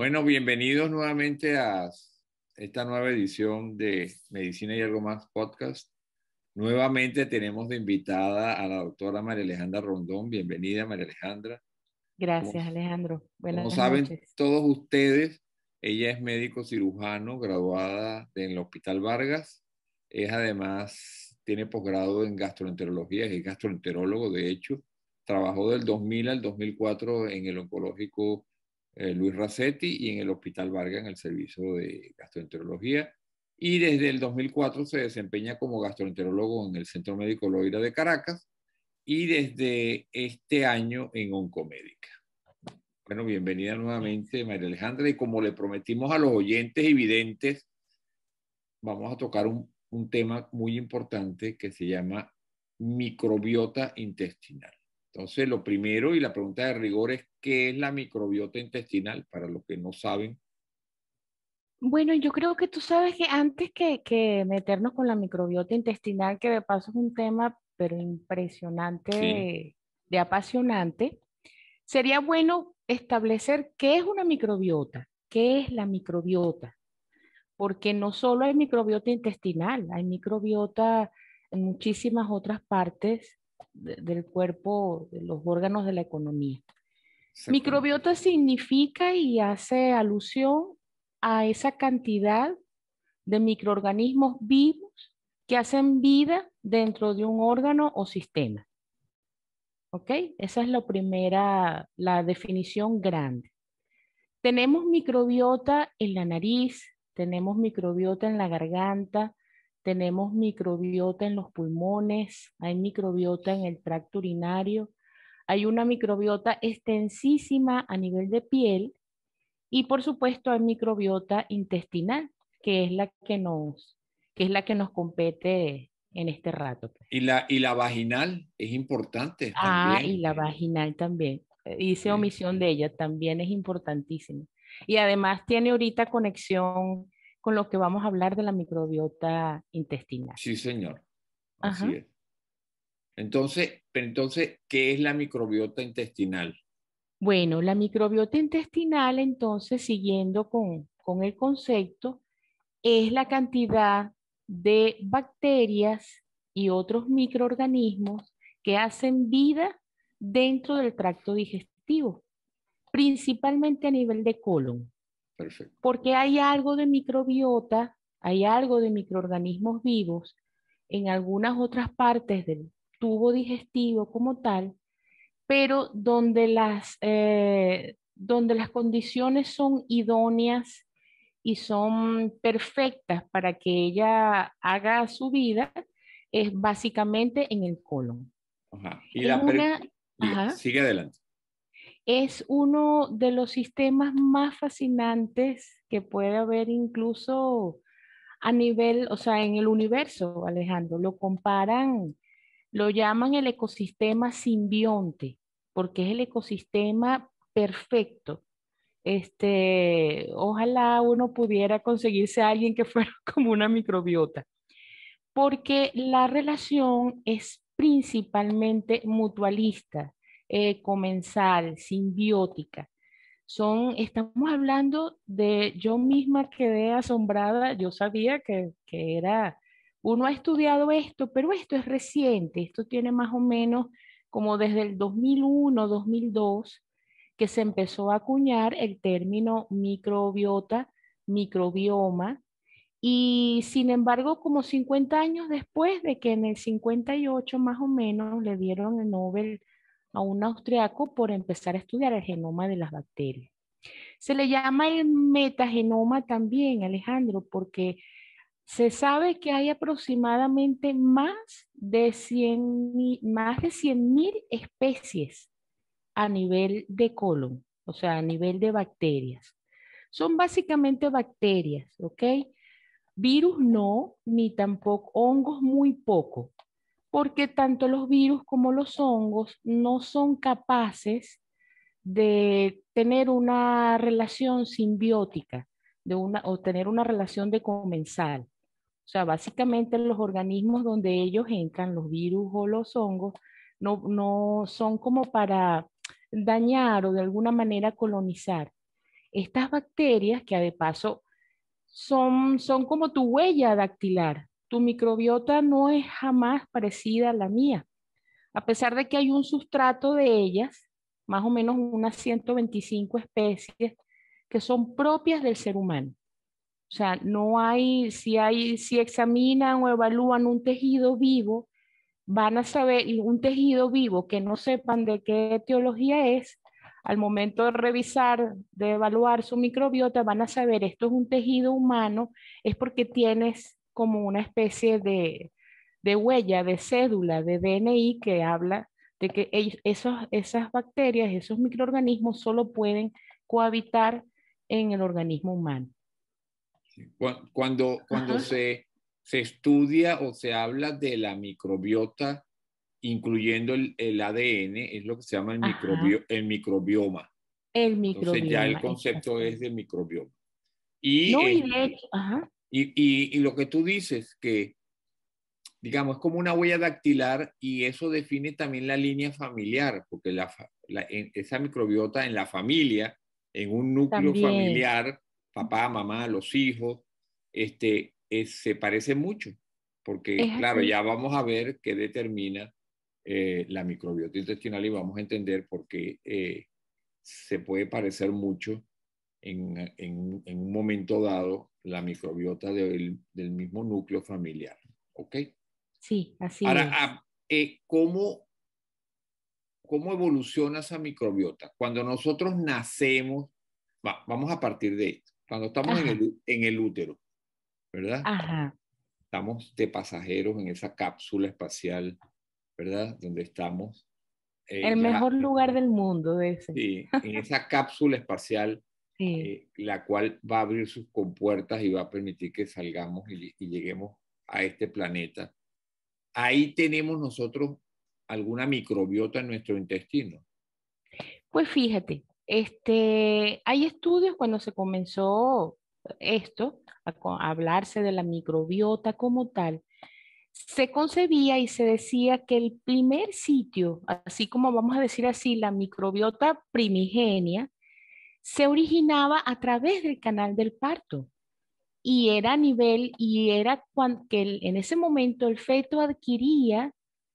Bueno, bienvenidos nuevamente a esta nueva edición de Medicina y algo más podcast. Nuevamente tenemos de invitada a la doctora María Alejandra Rondón. Bienvenida, María Alejandra. Gracias, Alejandro. Buenas como saben todos ustedes, ella es médico cirujano, graduada en el Hospital Vargas. Es además, tiene posgrado en gastroenterología, es gastroenterólogo, de hecho. Trabajó del 2000 al 2004 en el oncológico eh, Luis Racetti y en el Hospital Vargas en el servicio de gastroenterología. Y desde el 2004 se desempeña como gastroenterólogo en el Centro Médico Loira de Caracas y desde este año en Oncomédica. Bueno, bienvenida nuevamente, María Alejandra. Y como le prometimos a los oyentes y videntes, vamos a tocar un, un tema muy importante que se llama microbiota intestinal. Entonces, lo primero y la pregunta de rigor es, ¿qué es la microbiota intestinal? Para los que no saben. Bueno, yo creo que tú sabes que antes que, meternos con la microbiota intestinal, que de paso es un tema, pero impresionante, de, apasionante, sería bueno establecer qué es una microbiota, qué es la microbiota, porque no solo hay microbiota intestinal, hay microbiota en muchísimas otras partes del cuerpo, de los órganos de la economía. Microbiota significa y hace alusión a esa cantidad de microorganismos vivos que hacen vida dentro de un órgano o sistema. ¿Ok? Esa es la primera, la definición grande. Tenemos microbiota en la nariz, tenemos microbiota en la garganta, tenemos microbiota en los pulmones, hay microbiota en el tracto urinario, hay una microbiota extensísima a nivel de piel y por supuesto hay microbiota intestinal, que es la que nos, que es la que nos compete en este rato. Pues. Y la, y la vaginal es importante. Ah, y la vaginal también. Hice omisión de ella, también es importantísima. Y además tiene ahorita conexión con lo que vamos a hablar de la microbiota intestinal. Sí, señor. Así es. Entonces, entonces, ¿qué es la microbiota intestinal? Bueno, la microbiota intestinal, entonces, siguiendo con, con el concepto, es la cantidad de bacterias y otros microorganismos que hacen vida dentro del tracto digestivo, principalmente a nivel de colon. Porque hay algo de microbiota, hay algo de microorganismos vivos en algunas otras partes del tubo digestivo como tal, pero donde las, eh, donde las condiciones son idóneas y son perfectas para que ella haga su vida, es básicamente en el colon. Y la Sigue adelante es uno de los sistemas más fascinantes que puede haber incluso a nivel, o sea, en el universo, Alejandro. Lo comparan, lo llaman el ecosistema simbionte, porque es el ecosistema perfecto. Este, ojalá uno pudiera conseguirse a alguien que fuera como una microbiota, porque la relación es principalmente mutualista eh, comensal, simbiótica. Son, estamos hablando de, yo misma quedé asombrada, yo sabía que, que era, uno ha estudiado esto, pero esto es reciente, esto tiene más o menos como desde el 2001, 2002, que se empezó a acuñar el término microbiota, microbioma, y sin embargo, como 50 años después de que en el 58 más o menos le dieron el Nobel a un austriaco por empezar a estudiar el genoma de las bacterias. Se le llama el metagenoma también, Alejandro, porque se sabe que hay aproximadamente más de 100 más de 100.000 especies a nivel de colon, o sea, a nivel de bacterias. Son básicamente bacterias, ¿ok? Virus no, ni tampoco hongos muy poco porque tanto los virus como los hongos no son capaces de tener una relación simbiótica de o tener una relación de comensal. O sea, básicamente los organismos donde ellos entran, los virus o los hongos, no, no son como para dañar o de alguna manera colonizar. estas bacterias, que de paso son, son como tu huella dactilar, tu microbiota no es jamás parecida a la mía. A pesar de que hay un sustrato de ellas, más o menos unas 125 especies que son propias del ser humano. O sea, no hay, si hay, si examinan o evalúan un tejido vivo, van a saber, un tejido vivo que no sepan de qué etiología es, al momento de revisar, de evaluar su microbiota, van a saber esto es un tejido humano, es porque tienes como una especie de, de huella, de cédula, de DNI que habla de que esos, esas bacterias, esos microorganismos solo pueden cohabitar en el organismo humano. Cuando, cuando se, se, estudia o se habla de la microbiota, incluyendo el, el ADN, es lo que se llama el, microbio, el microbioma. El microbioma. Entonces ya el concepto es de microbioma. Y, y, y, y, lo que tú dices, que digamos, es como una huella dactilar y eso define también la línea familiar, porque la, esa microbiota en la familia, en un núcleo familiar, papá, mamá, los hijos, este, se parece mucho, porque claro, ya vamos a ver qué determina eh, la microbiota intestinal y vamos a entender por qué eh, se puede parecer mucho en, en, en, un momento dado la microbiota del, del mismo núcleo familiar. ¿Ok? Sí, así Ahora, es. Ah, eh, ¿cómo, ¿cómo evoluciona esa microbiota? Cuando nosotros nacemos, vamos a partir de esto, cuando estamos en el, en el, útero, ¿verdad? Ajá. Estamos de pasajeros en esa cápsula espacial, ¿verdad? Donde estamos. Eh, el mejor lugar del mundo ese. Sí, en esa cápsula espacial, sí. eh, la cual va a abrir sus compuertas y va a permitir que salgamos y, y lleguemos a este planeta ahí tenemos nosotros alguna microbiota en nuestro intestino. Pues fíjate, este, hay estudios cuando se comenzó esto, a, a hablarse de la microbiota como tal, se concebía y se decía que el primer sitio, así como vamos a decir así, la microbiota primigenia, se originaba a través del canal del parto y era a nivel, y era cuando, que en ese momento el feto adquiría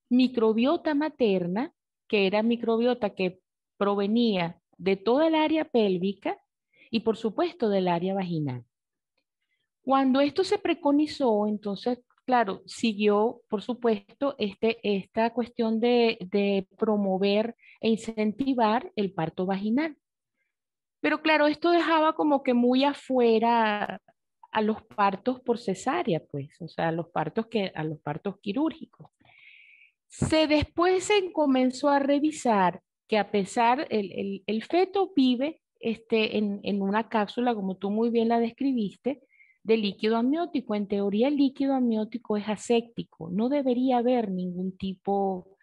microbiota materna, que era microbiota que provenía de toda el área pélvica y por supuesto del área vaginal. Cuando esto se preconizó, entonces, claro, siguió, por supuesto, este, esta cuestión de, de promover e incentivar el parto vaginal. Pero claro, esto dejaba como que muy afuera a los partos por cesárea, pues, o sea, a los partos, que, a los partos quirúrgicos. Se después se comenzó a revisar que a pesar, el, el, el feto vive este, en, en, una cápsula, como tú muy bien la describiste, de líquido amniótico. En teoría, el líquido amniótico es aséptico, no debería haber ningún tipo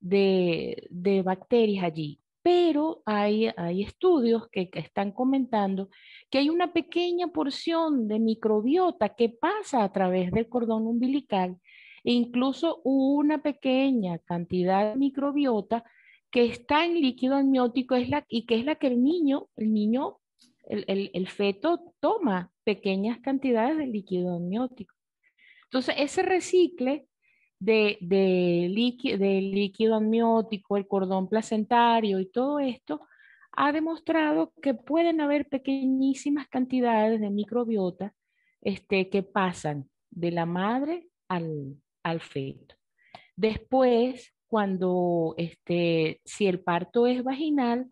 de, de bacterias allí pero hay, estudios que, están comentando que hay una pequeña porción de microbiota que pasa a través del cordón umbilical e incluso una pequeña cantidad de microbiota que está en líquido amniótico es la, y que es la que el niño, el niño, el, el feto toma pequeñas cantidades de líquido amniótico. Entonces, ese recicle de, de, líquido, de líquido amniótico, el cordón placentario y todo esto, ha demostrado que pueden haber pequeñísimas cantidades de microbiota este, que pasan de la madre al, al feto. Después, cuando este, si el parto es vaginal,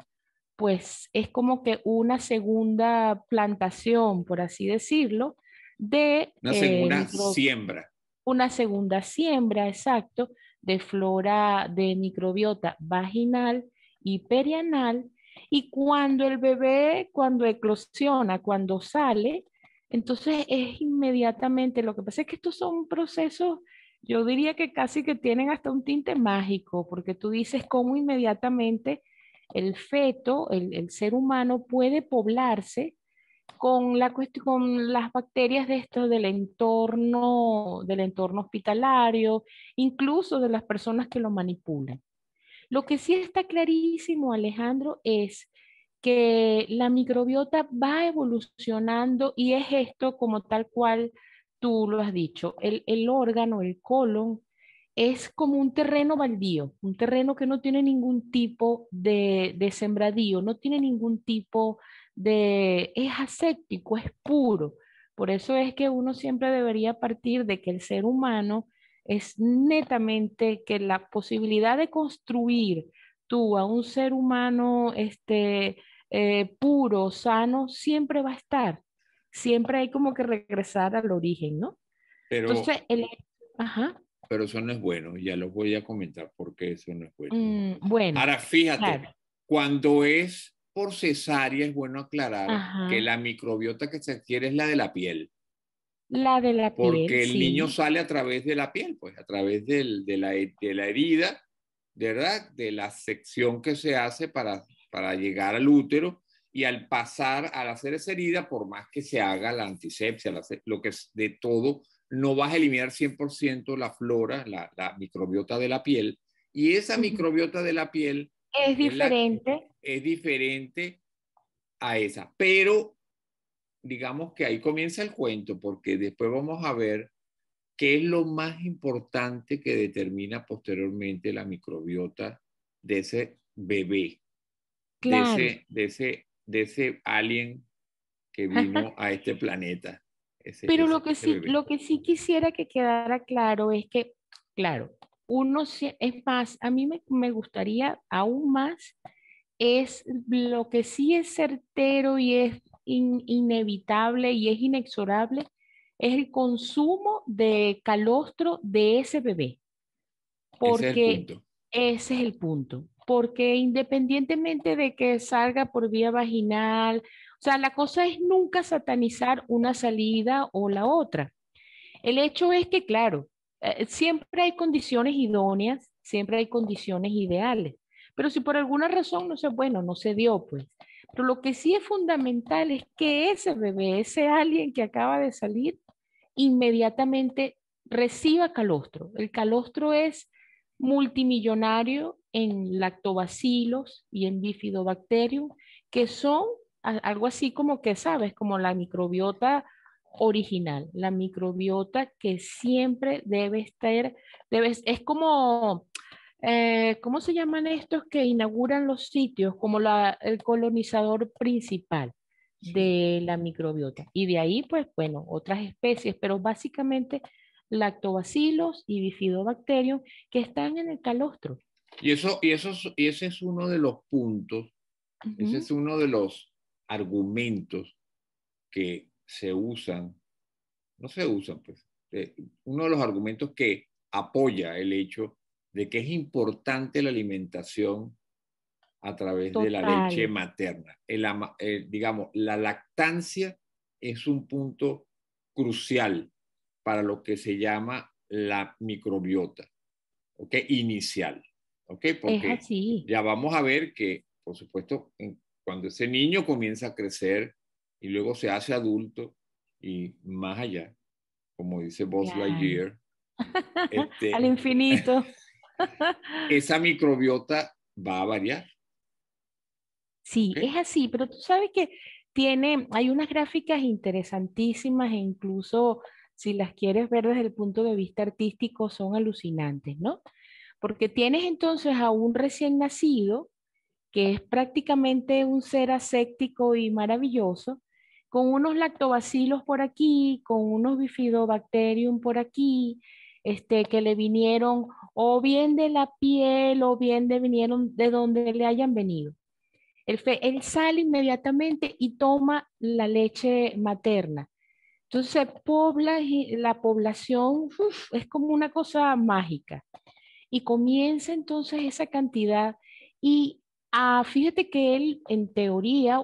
pues es como que una segunda plantación, por así decirlo, de... Una segunda eh, siembra una segunda siembra, exacto, de flora de microbiota vaginal y perianal. Y cuando el bebé, cuando eclosiona, cuando sale, entonces es inmediatamente, lo que pasa es que estos son procesos, yo diría que casi que tienen hasta un tinte mágico, porque tú dices cómo inmediatamente el feto, el, el ser humano puede poblarse con, la con las bacterias de esto del entorno, del entorno hospitalario, incluso de las personas que lo manipulan. Lo que sí está clarísimo, Alejandro, es que la microbiota va evolucionando y es esto como tal cual tú lo has dicho. El, el órgano, el colon, es como un terreno baldío, un terreno que no tiene ningún tipo de, de sembradío, no tiene ningún tipo de... es aséptico, es puro. Por eso es que uno siempre debería partir de que el ser humano es netamente que la posibilidad de construir tú a un ser humano este, eh, puro, sano, siempre va a estar. Siempre hay como que regresar al origen, ¿no? Pero, Entonces, el... Ajá. pero eso no es bueno, ya lo voy a comentar porque eso no es bueno. Mm, bueno, Ahora, fíjate, claro. cuando es por cesárea, es bueno aclarar Ajá. que la microbiota que se adquiere es la de la piel, la de la piel. porque el sí. niño sale a través de la piel, pues a través del- de, la, de la herida, ¿verdad? De la sección que se hace para, para llegar al útero y al pasar, al hacer esa herida, por más que se haga la antisepsia, la lo que es de todo, no vas a eliminar 100% la flora, la, la microbiota de la piel. Y esa microbiota de la piel Es es la- diferente. Es diferente a esa. Pero digamos que ahí comienza el cuento, porque después vamos a ver qué es lo más importante que determina posteriormente la microbiota de ese bebé, Claro. de, ese, de, ese, de ese alien que vino a este planeta. Ese- Pero ese- lo que sí, bebé. lo que sí quisiera que quedara claro es que, claro, uno es más, a mí me, me gustaría aún más, es lo que sí es certero y es in- inevitable y es inexorable, es el consumo de calostro de ese bebé. Ese es el Porque punto. ese es el punto, porque independientemente de que salga por vía vaginal, o sea, la cosa es nunca satanizar una salida o la otra. El hecho es que, claro, eh, siempre hay condiciones idóneas, siempre hay condiciones ideales, pero si por alguna razón no se, bueno, no se dio, pues. Pero lo que sí es fundamental es que ese bebé, ese alien que acaba de salir, inmediatamente reciba calostro. El calostro es multimillonario en lactobacilos y en bifidobacterium, que son algo así como que, sabes, como la microbiota original, la microbiota que siempre debe estar, debe, es como, eh, ¿cómo se llaman estos que inauguran los sitios? Como la, el colonizador principal de la microbiota. Y de ahí, pues, bueno, otras especies, pero básicamente lactobacilos y bifidobacterium que están en el calostro. Y, eso, y, eso, es- y ese es uno de los puntos Ese es uno de los argumentos que se usan, no se usan, pues, eh, uno de los argumentos que apoya el hecho de que es importante la alimentación a través de la leche materna. El eh, digamos, la lactancia es un punto crucial para lo que se llama la microbiota, ¿ok? Inicial, ¿ok? Porque ya vamos a ver que, por supuesto, cuando ese niño comienza a crecer y luego se hace adulto y más allá, como dice Buzz Claro. Lightyear, este, Al infinito. Esa microbiota va a variar. Sí, es así, pero tú sabes que tiene, hay unas gráficas interesantísimas e incluso si las quieres ver desde el punto de vista artístico son alucinantes, ¿no? Porque tienes entonces a un recién nacido que es prácticamente un ser aséptico y maravilloso, con unos lactobacilos por aquí, con unos bifidobacterium por aquí, este, que le vinieron o bien de la piel o bien de vinieron de donde le hayan venido. Él, fe- él sale inmediatamente y toma la leche materna. Entonces pobla la población, es como una cosa mágica. Y comienza entonces esa cantidad y ah, fíjate que él, en teoría,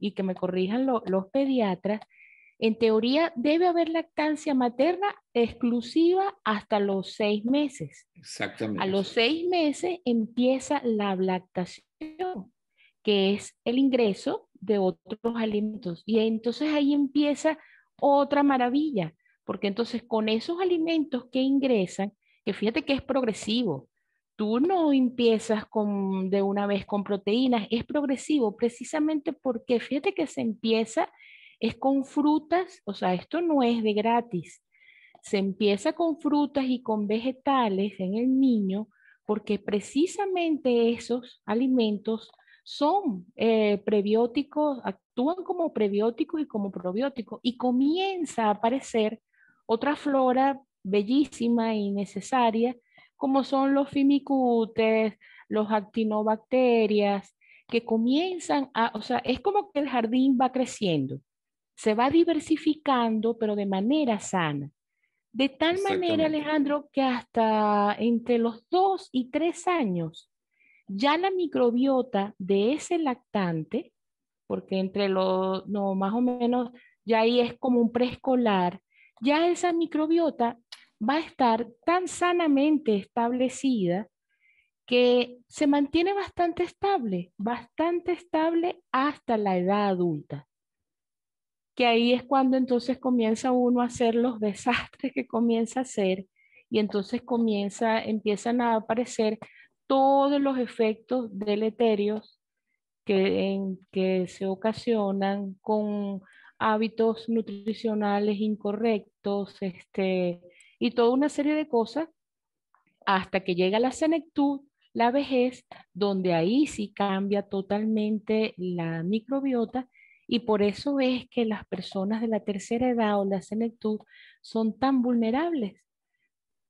y que me corrijan lo- los pediatras, en teoría debe haber lactancia materna exclusiva hasta los seis meses. Exactamente. A los seis meses empieza la lactación, que es el ingreso de otros alimentos. Y entonces ahí empieza otra maravilla, porque entonces con esos alimentos que ingresan, que fíjate que es progresivo, tú no empiezas con, de una vez con proteínas, es progresivo precisamente porque fíjate que se empieza es con frutas, o sea, esto no es de gratis. Se empieza con frutas y con vegetales en el niño porque precisamente esos alimentos son eh, prebióticos, actúan como prebióticos y como probióticos y comienza a aparecer otra flora bellísima y necesaria como son los fimicutes, los actinobacterias, que comienzan a, o sea, es como que el jardín va creciendo, se va diversificando, pero de manera sana. De tal manera, Alejandro, que hasta entre los dos y tres años, ya la microbiota de ese lactante, porque entre los, no, más o menos, ya ahí es como un preescolar, ya esa microbiota va a estar tan sanamente establecida que se mantiene bastante estable, bastante estable hasta la edad adulta. Que ahí es cuando entonces comienza uno a hacer los desastres que comienza a hacer y entonces comienza, empiezan a aparecer todos los efectos deleterios que, que se ocasionan con hábitos nutricionales incorrectos, este, y toda una serie de cosas hasta que llega la senectud, la vejez, donde ahí sí cambia totalmente la microbiota y por eso es que las personas de la tercera edad o la senectud son tan vulnerables,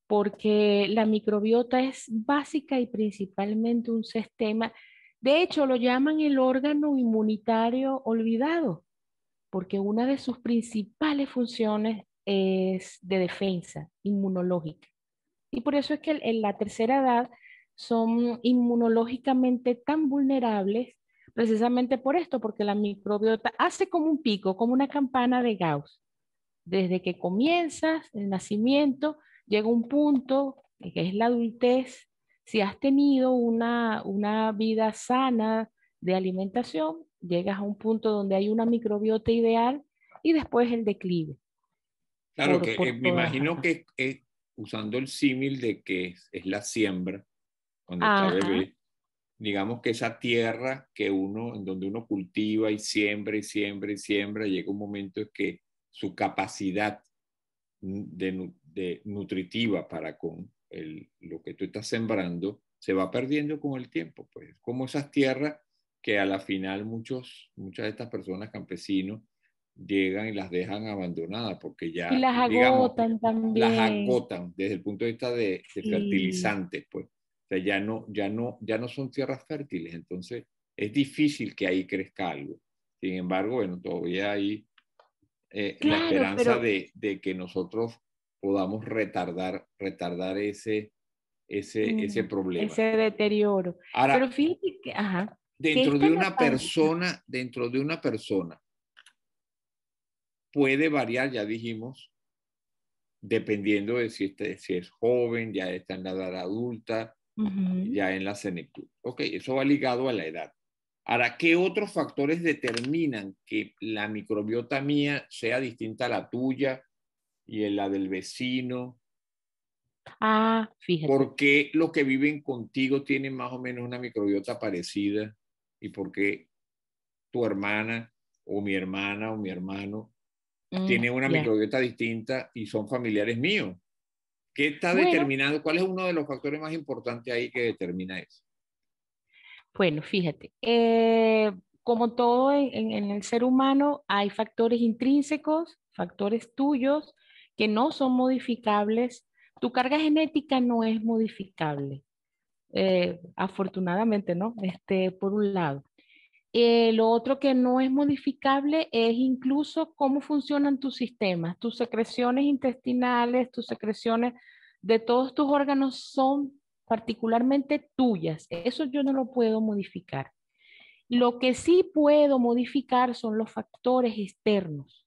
porque la microbiota es básica y principalmente un sistema, de hecho lo llaman el órgano inmunitario olvidado, porque una de sus principales funciones es de defensa inmunológica. Y por eso es que en la tercera edad son inmunológicamente tan vulnerables, precisamente por esto, porque la microbiota hace como un pico, como una campana de Gauss. Desde que comienzas el nacimiento, llega un punto, que es la adultez, si has tenido una, una vida sana de alimentación, llegas a un punto donde hay una microbiota ideal y después el declive. Claro, que eh, me imagino que usando el símil de que es, la siembra, cuando está bebé, digamos que esa tierra que uno, en donde uno cultiva y siembra y siembra y siembra, llega un momento en que su capacidad de, de nutritiva para con el, lo que tú estás sembrando se va perdiendo con el tiempo. Pues. Como esas tierras que a la final muchos, muchas de estas personas campesinos llegan y las dejan abandonadas porque ya y las agotan también. las agotan desde el punto de vista de, fertilizantes pues sea, ya no ya no ya no son tierras fértiles entonces es difícil que ahí crezca algo. Sin embargo bueno todavía hay eh, la esperanza de, de, que nosotros podamos retardar retardar ese ese mm, ese problema. ese deterioro. Ahora, pero fíjate que ajá, dentro de una persona dentro de una persona puede variar, ya dijimos, dependiendo de si, este, si es joven, ya está en la edad adulta, ya en la senectud. Ok, eso va ligado a la edad. Ahora, ¿qué otros factores determinan que la microbiota mía sea distinta a la tuya y en la del vecino? Ah, fíjate. ¿Por qué los que viven contigo tienen más o menos una microbiota parecida? ¿Y por qué tu hermana o mi hermana o mi hermano Mm, tiene una microbiota distinta y son familiares míos. ¿Qué está determinado? ¿Cuál es uno de los factores más importantes ahí que determina eso? Bueno, fíjate, eh, como todo en, el ser humano, hay factores intrínsecos, factores tuyos que no son modificables. Tu carga genética no es modificable, eh, afortunadamente, ¿no? Este, por un lado. Eh, lo otro que no es modificable es incluso cómo funcionan tus sistemas. Tus secreciones intestinales, tus secreciones de todos tus órganos son particularmente tuyas. Eso yo no lo puedo modificar. Lo que sí puedo modificar son los factores externos.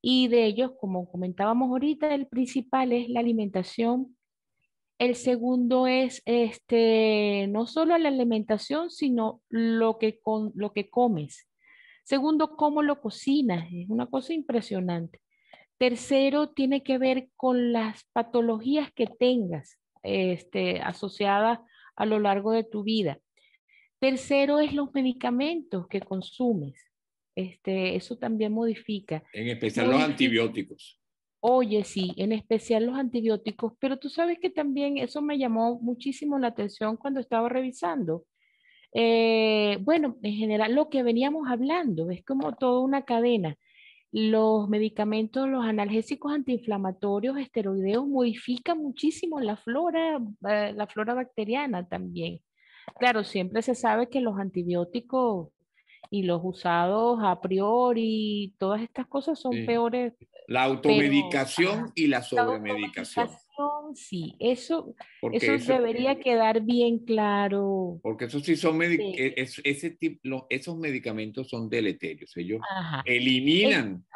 Y de ellos, como comentábamos ahorita, el principal es la alimentación el segundo es este, no solo la alimentación, sino lo que, con, lo que comes. Segundo, cómo lo cocinas. Es una cosa impresionante. Tercero, tiene que ver con las patologías que tengas este, asociadas a lo largo de tu vida. Tercero es los medicamentos que consumes. Este, eso también modifica. En especial los antibióticos. Oye, sí, en especial los antibióticos, pero tú sabes que también eso me llamó muchísimo la atención cuando estaba revisando. Eh, bueno, en general lo que veníamos hablando es como toda una cadena. Los medicamentos, los analgésicos antiinflamatorios, esteroideos, modifican muchísimo la flora, eh, la flora bacteriana también. Claro, siempre se sabe que los antibióticos y los usados a priori, todas estas cosas son peores. La automedicación y la sobremedicación. sí, eso, eso, debería quedar bien claro. Porque eso sí son e, ese tipo, esos medicamentos son deleterios. Ellos eliminan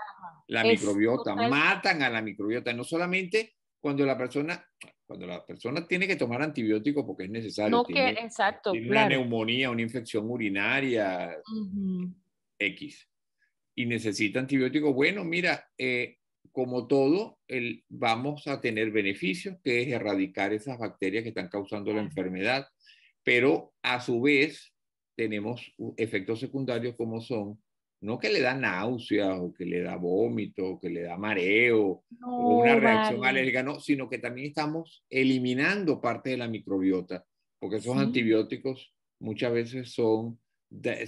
la microbiota, matan a la microbiota, no solamente cuando la persona cuando la persona tiene que tomar antibióticos porque es necesario. No tiene, que, exacto. Tiene una neumonía, una infección urinaria, X, y necesita antibióticos. Bueno, mira, eh, como todo, el, vamos a tener beneficios, que es erradicar esas bacterias que están causando la enfermedad, pero a su vez tenemos efectos secundarios como son no que le da náusea o que le da vómito o que le da mareo o una reacción alérgica, no, sino que también estamos eliminando parte de la microbiota, porque esos antibióticos muchas veces son,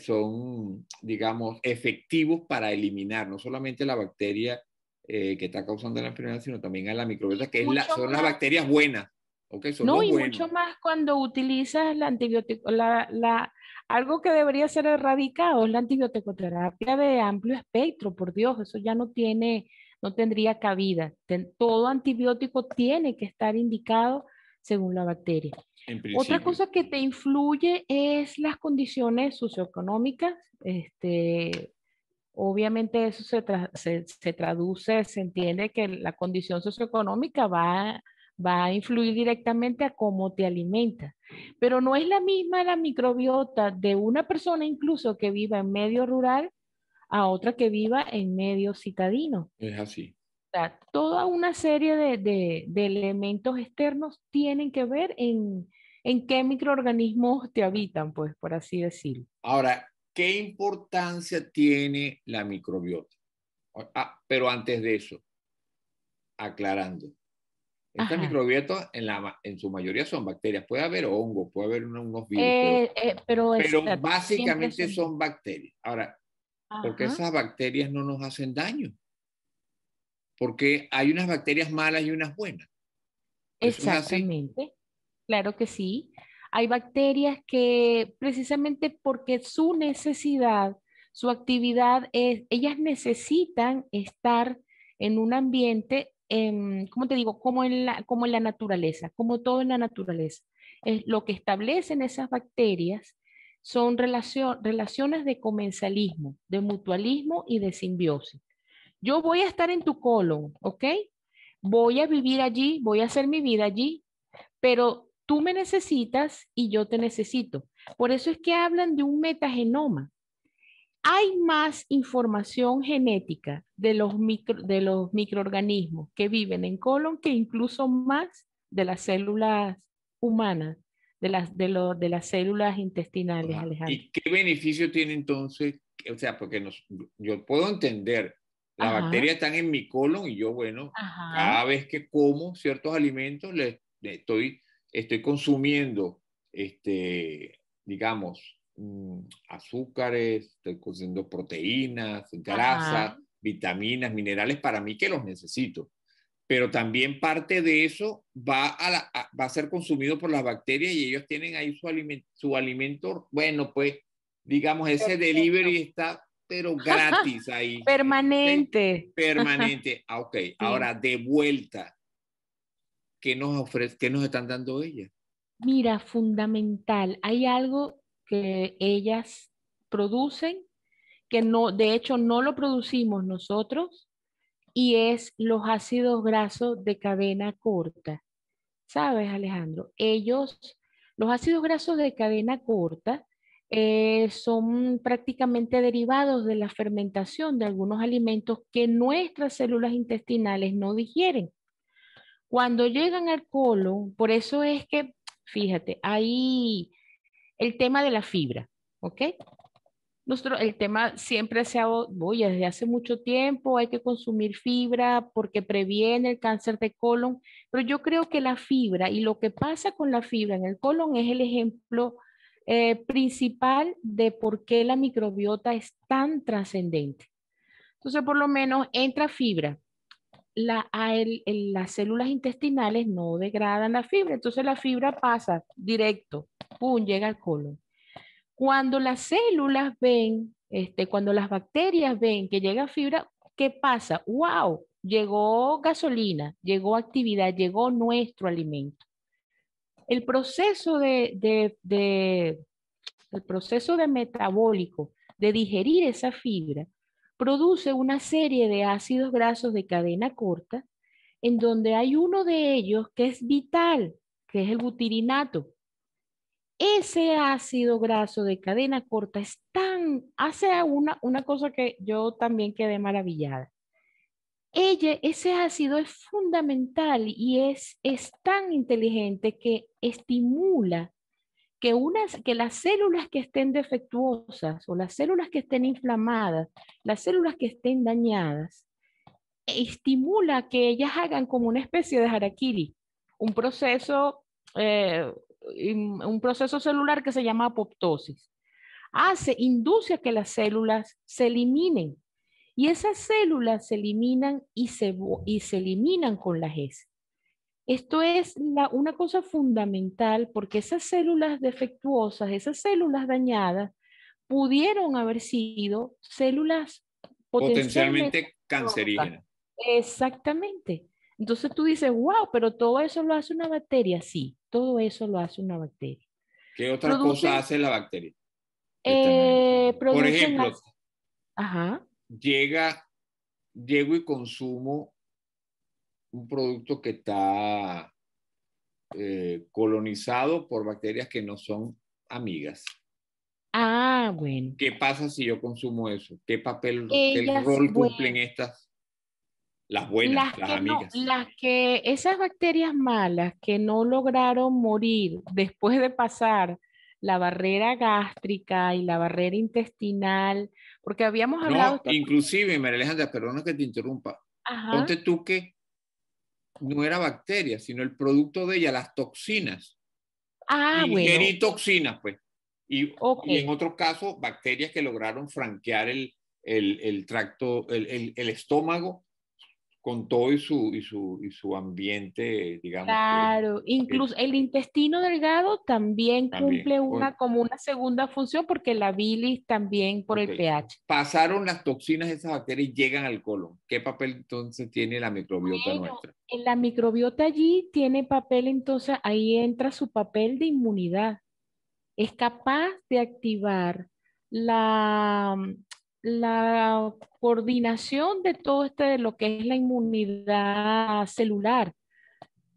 son, digamos, efectivos para eliminar no solamente la bacteria eh, que está causando la enfermedad, sino también a la microbiota, que es la, son las bacterias buenas. Okay, son no, y mucho más cuando utilizas el antibiótico, la, la, algo que debería ser erradicado es la antibioticoterapia de amplio espectro, por Dios, eso ya no tiene, no tendría cabida. todo antibiótico tiene que estar indicado según la bacteria. Otra cosa que te influye es las condiciones socioeconómicas. Este, obviamente eso se, se, se traduce, se entiende que la condición socioeconómica va va a influir directamente a cómo te alimentas. Pero no es la misma la microbiota de una persona incluso que viva en medio rural a otra que viva en medio citadino. Es así. toda una serie de, elementos externos tienen que ver en, en qué microorganismos te habitan, pues, por así decirlo. Ahora, ¿qué importancia tiene la microbiota? Ah, pero antes de eso, aclarando, estas microbiotas en, la, en su mayoría son bacterias. Puede haber hongos, puede haber unos virus, pero, eh, eh, básicamente son... bacterias. Ahora, ¿por qué esas bacterias no nos hacen daño? Porque hay unas bacterias malas y unas buenas. Exactamente. Claro que sí. Hay bacterias que precisamente porque su necesidad, su actividad es, ellas necesitan estar en un ambiente eh, ¿cómo te digo? Como en, la, como en la naturaleza, como todo en la naturaleza. Es, lo que establecen esas bacterias son relaciones de comensalismo, de mutualismo y de simbiosis. Yo voy a estar en tu colon, ¿ok? Voy a vivir allí, voy a hacer mi vida allí, pero tú me necesitas y yo te necesito. Por eso es que hablan de un metagenoma hay más información genética de los, de los microorganismos que viven en colon que incluso más de las células humanas, de las, de, de las células intestinales, Alejandro. ¿Y qué beneficio tiene entonces? O sea, porque nos, yo puedo entender, las bacterias están en mi colon y yo, bueno, cada vez que como ciertos alimentos, le, estoy, estoy consumiendo, este, digamos, Mm, azúcares, estoy consumiendo proteínas, grasas, vitaminas, minerales para mí que los necesito. Pero también parte de eso va a, va a ser consumido por las bacterias y ellos tienen ahí su alimento, su alimento bueno, pues digamos, ese delivery está, pero gratis ahí. Permanente. Permanente. Ah, ok, ahora de vuelta. ¿Qué nos ofrece, qué nos están dando ellas? Mira, fundamental. Hay algo que ellas producen, que no, de hecho no lo producimos nosotros, y es los ácidos grasos de cadena corta. ¿Sabes, Alejandro? Ellos, los ácidos grasos de cadena corta, eh, son prácticamente derivados de la fermentación de algunos alimentos que nuestras células intestinales no digieren. Cuando llegan al colon, por eso es que fíjate, hay el tema de la fibra, ¿ok? el tema siempre se ha, oye, desde hace mucho tiempo hay que consumir fibra porque previene el cáncer de colon, pero yo creo que la fibra y lo que pasa con la fibra en el colon es el ejemplo eh, principal de por qué la microbiota es tan trascendente. Entonces, por lo menos entra fibra. La, las células intestinales no degradan la fibra, entonces la fibra pasa directo, pum, llega al colon. Cuando las células ven, este, cuando las bacterias ven que llega fibra, ¿qué pasa? ¡Wow! Llegó gasolina, llegó actividad, llegó nuestro alimento. El proceso de, el proceso de metabólico de digerir esa fibra produce una serie de ácidos grasos de cadena corta en donde hay uno de ellos que es vital, que es el butirinato ese ácido graso de cadena corta es tan, hace una, una cosa que yo también quedé maravillada. Ella, ese ácido es fundamental y es, es tan inteligente que estimula que, unas, que las células que estén defectuosas o las células que estén inflamadas, las células que estén dañadas, estimula que ellas hagan como una especie de harakiri, un proceso eh, un proceso celular que se llama apoptosis. Hace, induce a que las células se eliminen. Y esas células se eliminan y se, y se eliminan con la GES. Esto es una cosa fundamental porque esas células defectuosas, esas células dañadas, pudieron haber sido células potencialmente, cancerígenas. Exactamente. Entonces tú dices, wow, pero todo eso lo hace una bacteria. Sí, todo eso lo hace una bacteria. ¿Qué otra cosa hace la bacteria? Eh, Por ejemplo, Llega, llego y consumo un producto que está eh, colonizado por bacterias que no son amigas. Ah, bueno. ¿Qué pasa si yo consumo eso? ¿Qué papel, qué rol cumplen estas? Las buenas, las, amigas. las que, esas bacterias malas que no lograron morir después de pasar la barrera gástrica y la barrera intestinal, porque habíamos hablado... No, inclusive, María Alejandra, perdona que te interrumpa. Ponte tú que no era bacteria, sino el producto de ella, las toxinas. Ah, Ingerí toxinas, pues. Y, en otros casos, bacterias que lograron franquear el, el, el tracto, el, el, estómago con todo y su, y su, y su ambiente, digamos. Claro, incluso el intestino delgado también, cumple una, como una segunda función porque la bilis también por el pH. Pasaron las toxinas de esas bacterias y llegan al colon. ¿Qué papel entonces tiene la microbiota nuestra? En la microbiota allí tiene papel, entonces ahí entra su papel de inmunidad. Es capaz de activar la, la coordinación de todo este, de lo que es la inmunidad celular,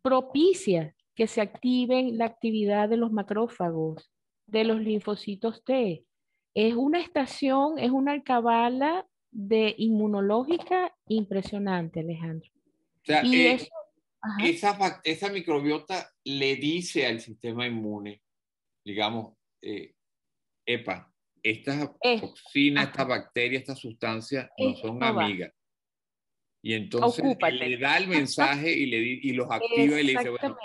propicia que se activen la actividad de los macrófagos, de los linfocitos T. Es una estación, es una alcabala de inmunológica impresionante, Alejandro. O sea, eh, esa, esa, microbiota le dice al sistema inmune, digamos, eh, epa, estas toxinas, estas bacterias, estas sustancias no son amigas. Y entonces le da el mensaje y, le, y los activa y le dice, bueno,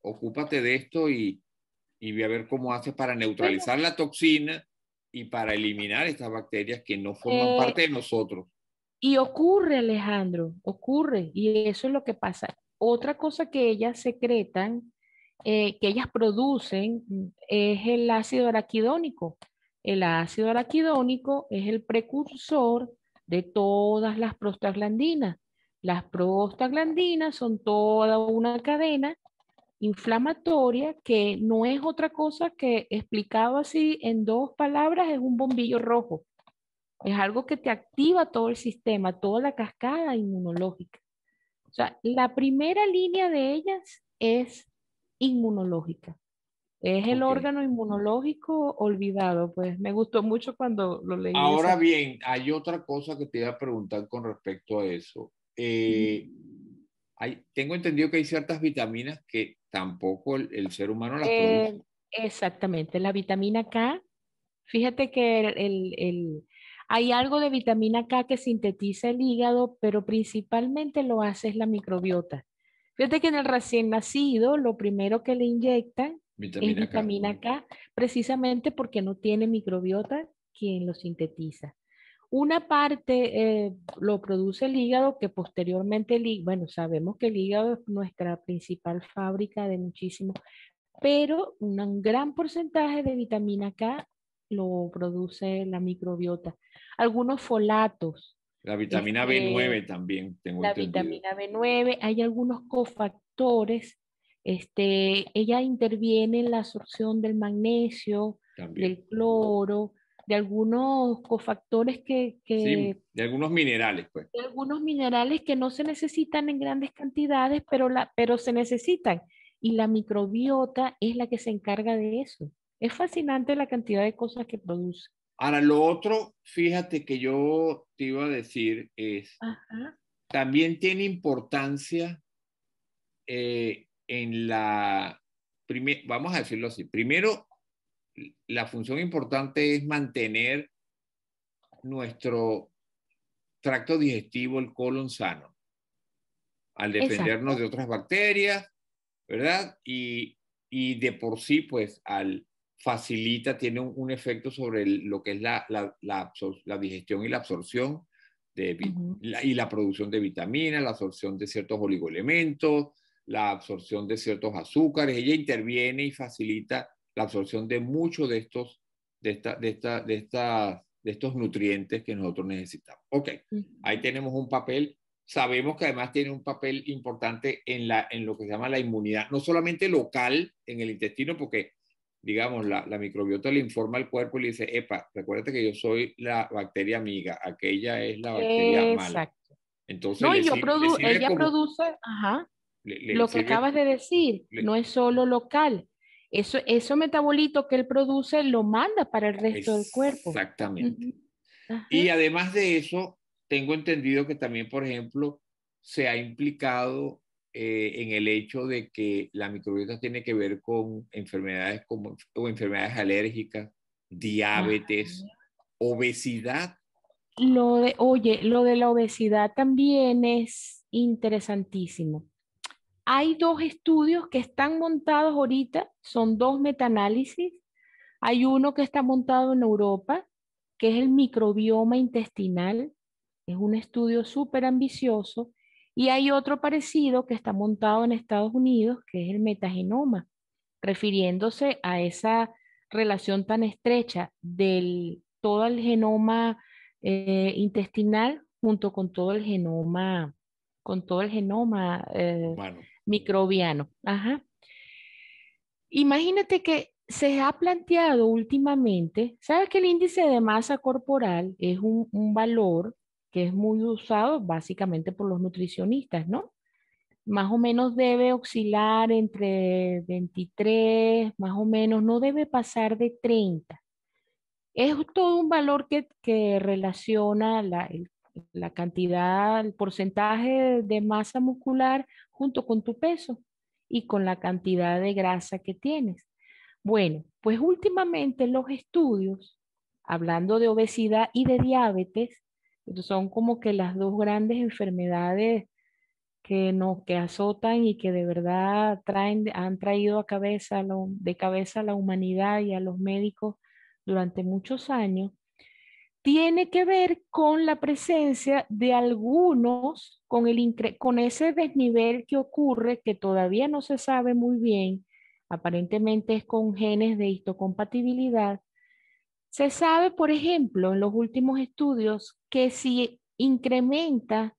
ocúpate de esto y, y ve a ver cómo haces para neutralizar la toxina y para eliminar estas bacterias que no forman eh, parte de nosotros. Y ocurre, Alejandro, ocurre. Y eso es lo que pasa. Otra cosa que ellas secretan, eh, que ellas producen, es el ácido araquidónico. El ácido araquidónico es el precursor de todas las prostaglandinas. Las prostaglandinas son toda una cadena inflamatoria que no es otra cosa que explicado así en dos palabras es un bombillo rojo. Es algo que te activa todo el sistema, toda la cascada inmunológica. O sea, la primera línea de ellas es inmunológica. Es el órgano inmunológico olvidado, pues me gustó mucho cuando lo leí. Ahora bien, hay otra cosa que te iba a preguntar con respecto a eso. Eh, Hay, tengo entendido que hay ciertas vitaminas que tampoco el, ser humano las produce. Eh, exactamente, la vitamina K. Fíjate que el, el, hay algo de vitamina K que sintetiza el hígado, pero principalmente lo hace es la microbiota. Fíjate que en el recién nacido, lo primero que le inyectan es vitamina K. precisamente porque no tiene microbiota quien lo sintetiza. Una parte eh, lo produce el hígado, que posteriormente, el, bueno, sabemos que el hígado es nuestra principal fábrica de muchísimo, pero un gran porcentaje de vitamina K lo produce la microbiota. Algunos folatos. La vitamina B9 este, también, tengo La vitamina B9, hay algunos cofactores. Este, ella interviene en la absorción del magnesio, del cloro, de algunos cofactores que... de algunos minerales, pues. De algunos minerales que no se necesitan en grandes cantidades, pero, la, pero se necesitan. Y la microbiota es la que se encarga de eso. Es fascinante la cantidad de cosas que produce. Ahora, lo otro, fíjate que yo te iba a decir es, también tiene importancia eh, en la, vamos a decirlo así, primero, la función importante es mantener nuestro tracto digestivo, el colon sano, al defendernos de otras bacterias, ¿verdad? Y, y, de por sí, pues, al facilita, tiene un, efecto sobre lo que es la, la, la, digestión y la absorción de, y la producción de vitaminas, la absorción de ciertos oligoelementos, la absorción de ciertos azúcares. Ella interviene y facilita la absorción de muchos de estos, de, esta, de, esta, de, esta, de estos nutrientes que nosotros necesitamos. Ok, ahí tenemos un papel. Sabemos que además tiene un papel importante en, la, en lo que se llama la inmunidad, no solamente local en el intestino, porque digamos, la, la, microbiota le informa al cuerpo y le dice, epa, recuérdate que yo soy la bacteria amiga, aquella es la bacteria mala. Entonces, no, yo ella produce, ajá, lo que acabas de decir, no es solo local, eso, eso metabolito que él produce lo manda para el resto del cuerpo. Exactamente. Y además de eso, tengo entendido que también, por ejemplo, se ha implicado eh, en el hecho de que la microbiota tiene que ver con enfermedades como o enfermedades alérgicas, diabetes, obesidad. Lo de, oye, lo de la obesidad también es interesantísimo. Hay dos estudios que están montados ahorita, son dos metaanálisis. Hay uno que está montado en Europa, que es el microbioma intestinal. Es un estudio súper ambicioso. Y hay otro parecido que está montado en Estados Unidos, que es el metagenoma, refiriéndose a esa relación tan estrecha del todo el genoma eh, intestinal junto con todo el genoma, con todo el genoma eh, microbiano. Ajá. Imagínate que se ha planteado últimamente, ¿sabes que el índice de masa corporal es un, valor que es muy usado básicamente por los nutricionistas, ¿no? Más o menos debe oscilar entre 23, más o menos, no debe pasar de 30. Es todo un valor que, que relaciona la, la cantidad, el porcentaje de masa muscular junto con tu peso y con la cantidad de grasa que tienes. Bueno, pues últimamente los estudios, hablando de obesidad y de diabetes, son como que las dos grandes enfermedades que nos que azotan y que de verdad traen, han traído a cabeza, de cabeza a la humanidad y a los médicos durante muchos años tiene que ver con la presencia de algunos, con, ese desnivel que ocurre, que todavía no se sabe muy bien, aparentemente es con genes de histocompatibilidad. Se sabe, por ejemplo, en los últimos estudios, que si incrementa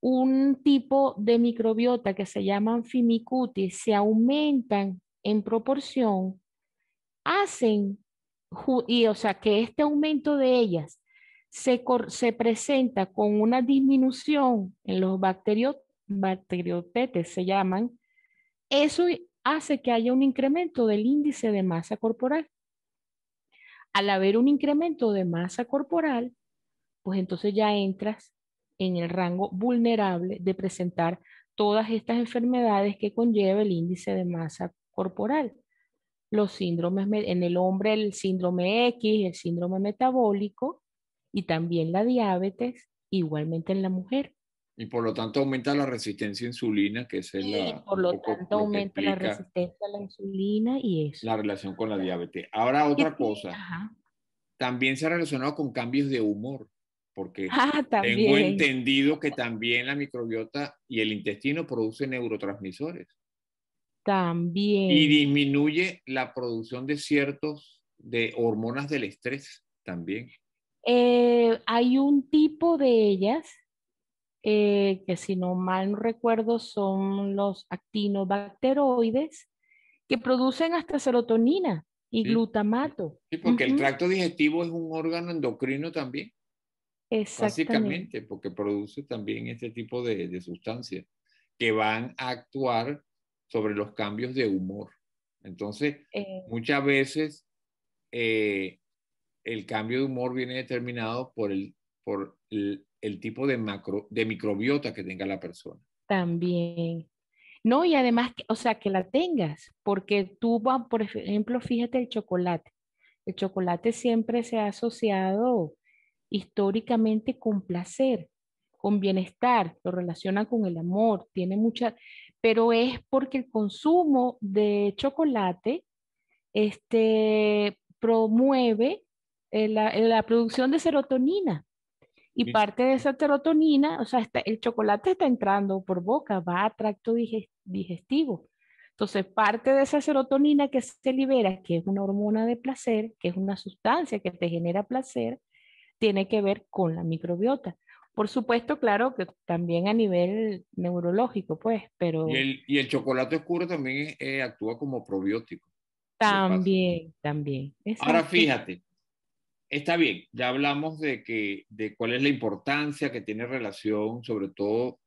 un tipo de microbiota que se llaman fimicutis, se aumentan en proporción, hacen y o sea que este aumento de ellas se, se presenta con una disminución en los bacterios, bacteriotetes se llaman, eso hace que haya un incremento del índice de masa corporal. Al haber un incremento de masa corporal, pues entonces ya entras en el rango vulnerable de presentar todas estas enfermedades que conlleva el índice de masa corporal. Los síndromes, en el hombre el síndrome X, el síndrome metabólico y también la diabetes, igualmente en la mujer. Y por lo tanto aumenta la resistencia a insulina, que es la... por lo tanto aumenta la resistencia a la insulina y eso. La relación con la diabetes. Ahora otra cosa. También se ha relacionado con cambios de humor, porque ah, tengo entendido que también la microbiota y el intestino producen neurotransmisores. También. Y disminuye la producción de ciertos de hormonas del estrés también. Eh, hay un tipo de ellas eh, que si no mal no recuerdo son los actinobacteroides, que producen hasta serotonina y glutamato. Sí, porque el tracto digestivo es un órgano endocrino también. Exactamente. Básicamente, porque produce también este tipo de, de sustancias que van a actuar sobre los cambios de humor. Entonces, eh. muchas veces eh, el cambio de humor viene determinado por el, por el, el tipo de, macro, de microbiota que tenga la persona. También. No, y además, o sea, que la tengas, porque tú, por ejemplo, fíjate el chocolate. El chocolate siempre se ha asociado históricamente con placer, con bienestar, lo relaciona con el amor, tiene mucha, pero es porque el consumo de chocolate este, promueve eh, la, la producción de serotonina. Y parte de esa serotonina, o sea, el chocolate está entrando por boca, va a tracto digestivo. Entonces, parte de esa serotonina que se libera, que es una hormona de placer, que es una sustancia que te genera placer, tiene que ver con la microbiota. Por supuesto, claro que también a nivel neurológico, pues, pero... Y el, chocolate oscuro también eh, actúa como probiótico. También, también. Ahora fíjate, Está bien, ya hablamos de, que, de cuál es la importancia que tiene relación, sobre todo,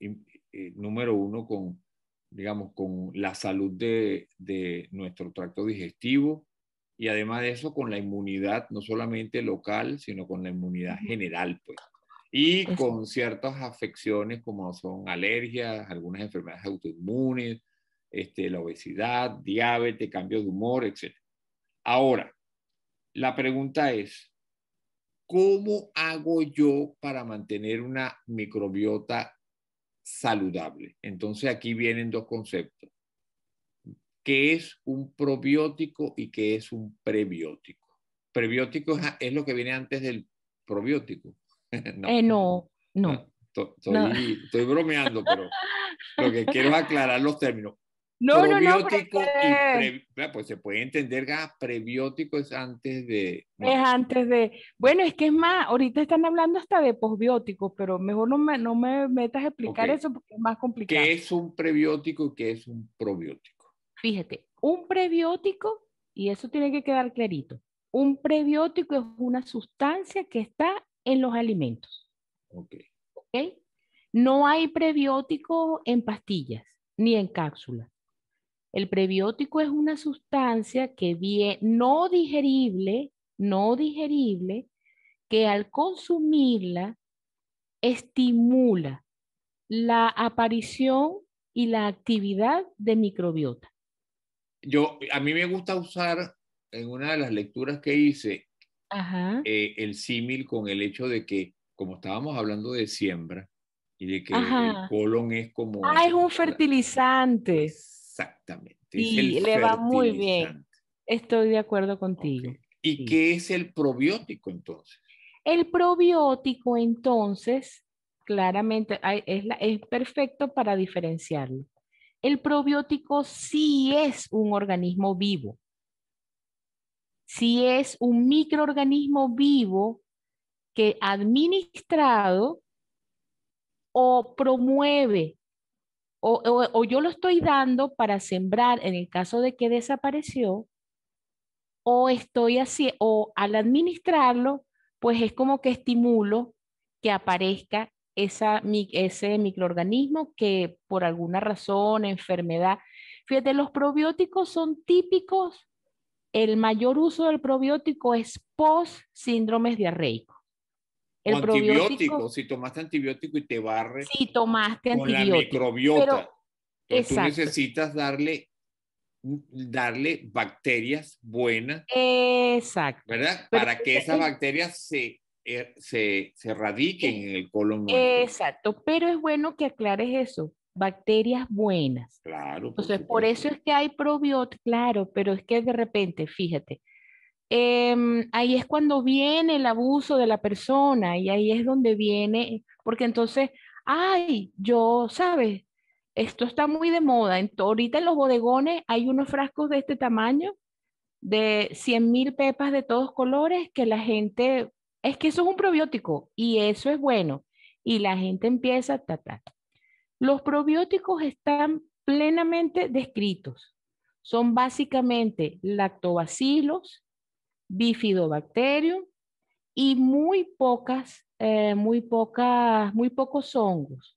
eh, número uno, con, digamos, con la salud de, de, nuestro tracto digestivo y además de eso con la inmunidad, no solamente local, sino con la inmunidad general, pues. Y con ciertas afecciones como son alergias, algunas enfermedades autoinmunes, este, la obesidad, diabetes, cambio de humor, etc. Ahora, la pregunta es, ¿cómo hago yo para mantener una microbiota saludable? Entonces aquí vienen dos conceptos. ¿Qué es un probiótico y qué es un prebiótico? Prebiótico es, lo que viene antes del probiótico. no, eh, no. no. Estoy, estoy, bromeando, pero lo que quiero es aclarar los términos. No, no, no. Y pues se puede entender que prebiótico es antes de. Es antes de. Bueno, es que es más, ahorita están hablando hasta de posbiótico, pero mejor no me, no me metas a explicar eso porque es más complicado. ¿Qué es un prebiótico y qué es un probiótico? Fíjate, un prebiótico, y eso tiene que quedar clarito, un prebiótico es una sustancia que está en los alimentos. Ok. ¿Ok? No hay prebiótico en pastillas ni en cápsulas. El prebiótico es una sustancia que viene no digerible, no digerible, que al consumirla estimula la aparición y la actividad de microbiota. Yo, a mí me gusta usar en una de las lecturas que hice eh, el símil con el hecho de que, como estábamos hablando de siembra y de que el colon es como... Ah, es un fertilizante. Exactamente. Y le va muy bien. Estoy de acuerdo contigo. ¿Y qué es el probiótico entonces? El probiótico entonces, claramente, es, es perfecto para diferenciarlo. El probiótico sí es un organismo vivo. Sí es un microorganismo vivo que administrado o promueve o, yo lo estoy dando para sembrar en el caso de que desapareció, o estoy así, o al administrarlo, pues es como que estimulo que aparezca esa, ese microorganismo que por alguna razón, enfermedad. Fíjate, los probióticos son típicos. El mayor uso del probiótico es post síndromes diarreicos. El antibiótico, si tomaste antibiótico y te barre. Si tomaste con antibiótico. la microbiota. Pero, tú necesitas darle darle bacterias buenas. Exacto. ¿Verdad? Para que esas bacterias se, eh, se, se radiquen en el colon. Exacto, pero es bueno que aclares eso. Bacterias buenas. Claro. Entonces, por eso es que hay probióticos, claro, pero es que de repente, fíjate, em, ahí es cuando viene el abuso de la persona y ahí es donde viene, porque entonces, ay, yo, ¿sabes? esto está muy de moda. ahorita en los bodegones hay unos frascos de este tamaño, de 100 mil pepas de todos colores, que la gente, es que eso es un probiótico y eso es bueno. Y la gente empieza a tratar. Los probióticos están plenamente descritos. Son básicamente lactobacilos, bifidobacterium y muy pocas, eh, muy pocas, muy pocos hongos.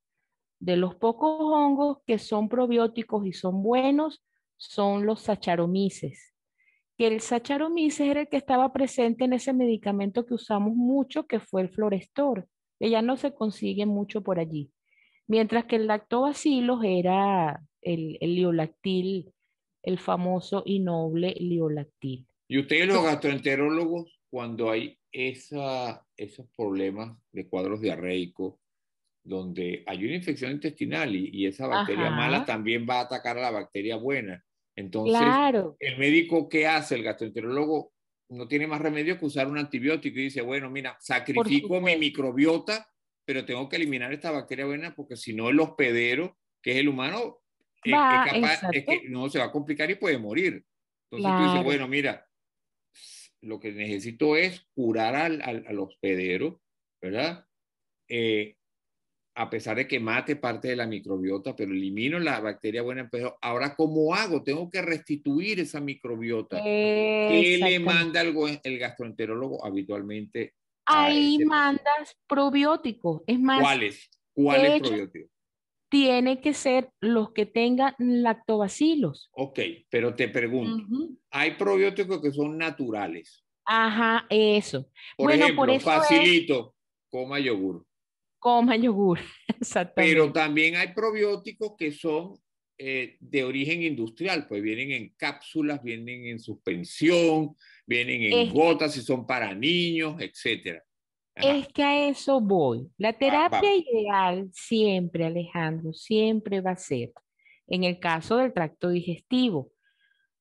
De los pocos hongos que son probióticos y son buenos, son los sacharomices. Que el sacharomices era el que estaba presente en ese medicamento que usamos mucho, que fue el Florestor, que ya no se consigue mucho por allí. Mientras que el lactobacillus era el, el liolactil, el famoso y noble liolactil. Y ustedes los gastroenterólogos, cuando hay esa, esos problemas de cuadros diarreicos, donde hay una infección intestinal y, esa bacteria mala también va a atacar a la bacteria buena. Entonces, el médico que hace, el gastroenterólogo, no tiene más remedio que usar un antibiótico y dice, bueno, mira, sacrifico mi microbiota, pero tengo que eliminar esta bacteria buena porque si no el hospedero, que es el humano, es, capaz, es que no se va a complicar y puede morir. Entonces tú dices, bueno, mira, lo que necesito es curar al, al, hospedero, ¿verdad? Eh, a pesar de que mate parte de la microbiota, pero elimino la bacteria buena, pero ahora ¿cómo hago? Tengo que restituir esa microbiota. ¿Qué le manda algo el gastroenterólogo habitualmente? Ahí mandas probióticos. Es más, ¿cuáles? ¿Cuáles probióticos? Tiene que ser los que tengan lactobacilos. Ok, pero te pregunto, hay probióticos que son naturales. Ajá, eso. Por bueno, ejemplo, por eso facilito, coma yogur coma yogur. Exactamente. Pero también hay probióticos que son eh, de origen industrial, pues vienen en cápsulas, vienen en suspensión, vienen en gotas y son para niños, etc. Es que a eso voy. La terapia ideal siempre, Alejandro, siempre va a ser, en el caso del tracto digestivo,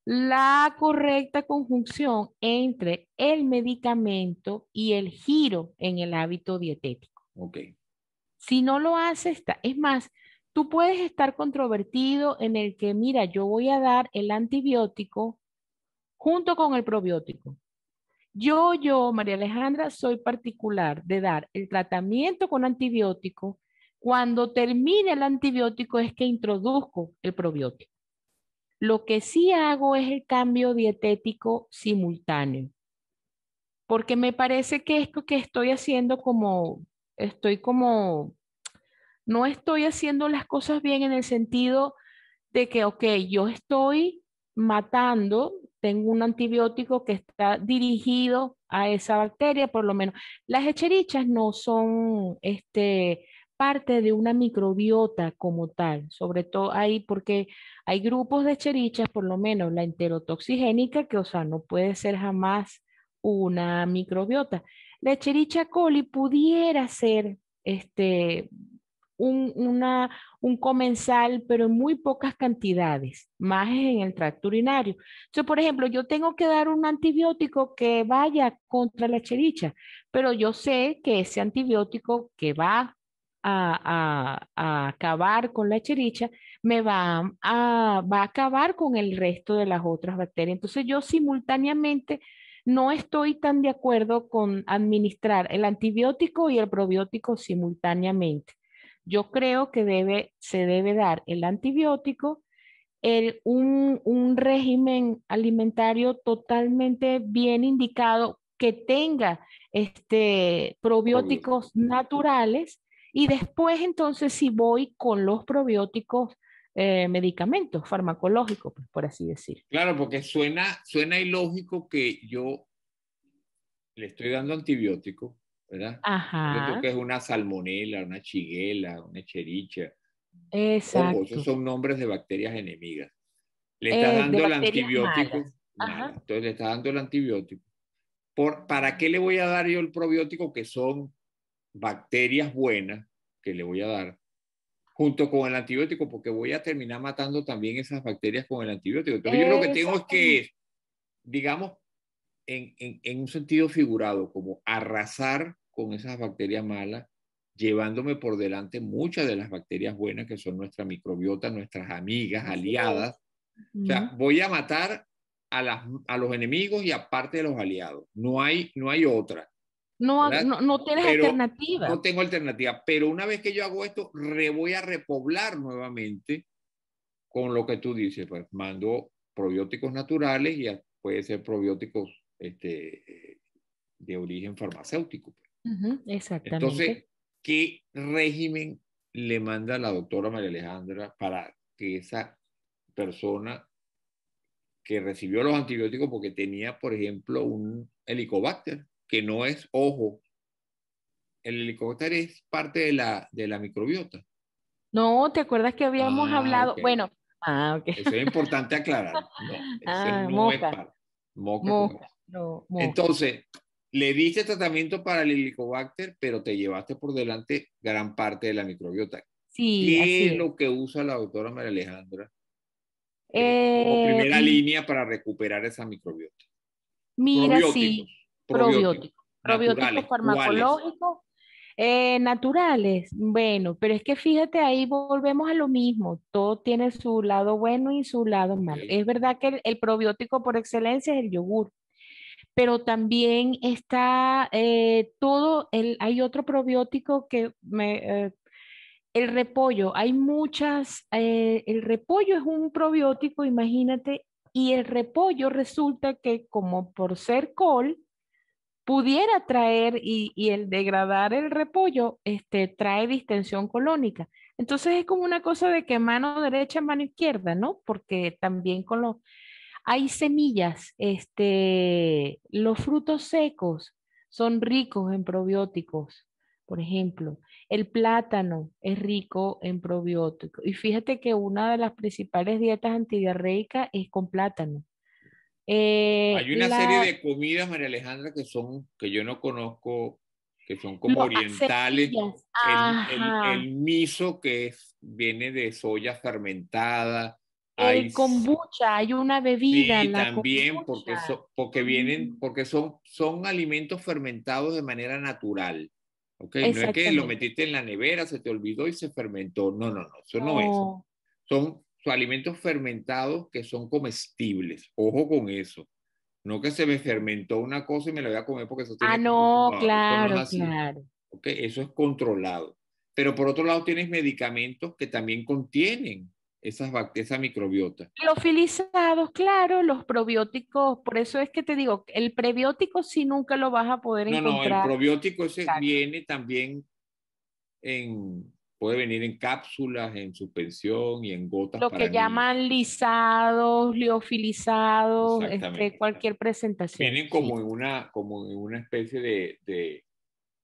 la correcta conjunción entre el medicamento y el giro en el hábito dietético. Okay. Si no lo haces, es más, tú puedes estar controvertido en el que, mira, yo voy a dar el antibiótico junto con el probiótico. Yo, yo, María Alejandra, soy particular de dar el tratamiento con antibiótico. Cuando termine el antibiótico es que introduzco el probiótico. Lo que sí hago es el cambio dietético simultáneo, porque me parece que esto que estoy haciendo como estoy como, no estoy haciendo las cosas bien en el sentido de que, ok, yo estoy matando, tengo un antibiótico que está dirigido a esa bacteria, por lo menos. Las hecherichas no son este, parte de una microbiota como tal, sobre todo ahí porque hay grupos de hecherichas, por lo menos la enterotoxigénica, que o sea, no puede ser jamás una microbiota. La Echerichia coli pudiera ser este, un, una, un comensal, pero en muy pocas cantidades, más en el tracto urinario. Entonces, por ejemplo, yo tengo que dar un antibiótico que vaya contra la Echerichia, pero yo sé que ese antibiótico que va a, a, acabar con la Echerichia me va a, va a acabar con el resto de las otras bacterias. Entonces, yo simultáneamente no estoy tan de acuerdo con administrar el antibiótico y el probiótico simultáneamente. Yo creo que debe, se debe dar el antibiótico, el, un, un régimen alimentario totalmente bien indicado que tenga este, probióticos naturales y después entonces si voy con los probióticos eh, medicamentos farmacológicos, pues, por así decir. Claro, porque suena, suena ilógico que yo le estoy dando antibiótico ¿verdad? Ajá. que es una salmonela, una chiguela, una echericha. Exacto. Ojo, esos son nombres de bacterias enemigas. Le está eh, dando el antibiótico. Entonces le está dando el antibiótico. Por, ¿Para qué le voy a dar yo el probiótico que son bacterias buenas que le voy a dar junto con el antibiótico? Porque voy a terminar matando también esas bacterias con el antibiótico. Entonces yo lo que tengo es que, digamos, en, en, en un sentido figurado, como arrasar con esas bacterias malas, llevándome por delante muchas de las bacterias buenas que son nuestra microbiota, nuestras amigas, aliadas. O sea, voy a matar a, las, a los enemigos y aparte de los aliados. No hay, no hay otra. No, no, no, tienes alternativa. No tengo alternativa. Pero una vez que yo hago esto, re, voy a repoblar nuevamente con lo que tú dices. Pues mando probióticos naturales y puede ser probióticos este, de origen farmacéutico. exactamente. Entonces, ¿qué régimen le manda la doctora María Alejandra para que esa persona que recibió los antibióticos porque tenía, por ejemplo, un helicobacter, que no es ojo. El helicobacter es parte de la, de la microbiota. No, ¿te acuerdas que habíamos ah, hablado? Bueno, ah, Eso es importante aclarar. No, ah, no es parte. No, Entonces, le diste tratamiento para el helicobacter, pero te llevaste por delante gran parte de la microbiota. Sí, ¿Qué es lo que usa la doctora María Alejandra eh, como primera línea para recuperar esa microbiota. Mira, sí, probióticos. Probióticos farmacológicos. Eh, naturales, bueno, pero es que fíjate, ahí volvemos a lo mismo, todo tiene su lado bueno y su lado malo. Es verdad que el, probiótico por excelencia es el yogur, pero también está eh, todo, el, hay otro probiótico que me, el repollo, hay muchas, eh, el repollo es un probiótico, imagínate, y el repollo resulta que como por ser col, pudiera traer y, el degradar el repollo este, trae distensión colónica. Entonces es como una cosa de que mano derecha, mano izquierda, ¿no? Porque también con los... Hay semillas, este, los frutos secos son ricos en probióticos, por ejemplo. El plátano es rico en probióticos. Y fíjate que una de las principales dietas antidiarreicas es con plátano. Eh, Hay una serie de comidas, María Alejandra, que son, que yo no conozco, que son como orientales. El, miso, que es, viene de soya fermentada. El kombucha, hay una bebida. Sí, también, porque, porque vienen, porque son, son alimentos fermentados de manera natural. No es que lo metiste en la nevera, se te olvidó y se fermentó. No, no, no, eso no, es. Son, alimentos fermentados que son comestibles. Ojo con eso. No que se me fermentó una cosa y me la voy a comer porque eso tiene Ah, no, claro, claro. Eso es controlado. Pero por otro lado tienes medicamentos que también contienen esas esa microbiota. Los filizados, claro, los probióticos, por eso es que te digo, el prebiótico sí nunca lo vas a poder encontrar. No, no, el probiótico ese viene también en, puede venir en cápsulas, en suspensión y en gotas. Lo que llaman lisados, liofilizados, este, cualquier presentación. Vienen como, en una, como en una especie de, de,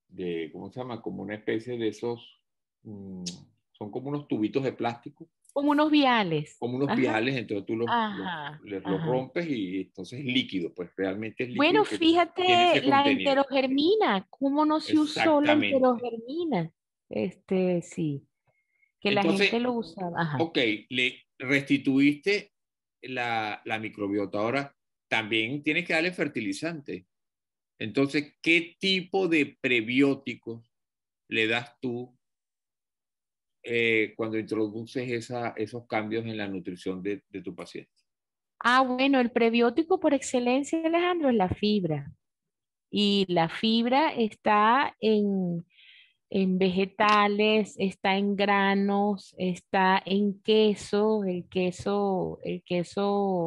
de, ¿cómo se llama? Como una especie de esos, mm, son como unos tubitos de plástico como unos viales. Como unos viales, entonces tú los, rompes y entonces es líquido, pues realmente es líquido. Bueno, fíjate la enterogermina, ¿cómo no se usó la enterogermina? Este, sí, que la gente lo usaba. Ok, le restituiste la, la microbiota, ahora también tienes que darle fertilizante. Entonces, ¿qué tipo de prebióticos le das tú eh, cuando introduces esos cambios en la nutrición de, de, tu paciente? Ah, bueno, el prebiótico por excelencia, Alejandro, es la fibra. Y la fibra está en, en vegetales, está en granos, está en queso, el queso, el queso,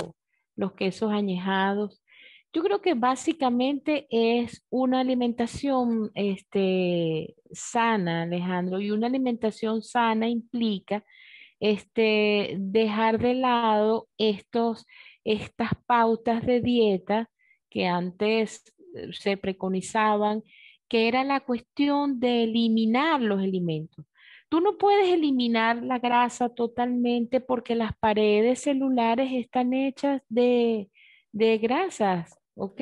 los quesos añejados. Yo creo que básicamente es una alimentación este, sana, Alejandro, y una alimentación sana implica este, dejar de lado estos, estas pautas de dieta que antes eh, se preconizaban, que era la cuestión de eliminar los alimentos. Tú no puedes eliminar la grasa totalmente porque las paredes celulares están hechas de, de grasas, ¿ok?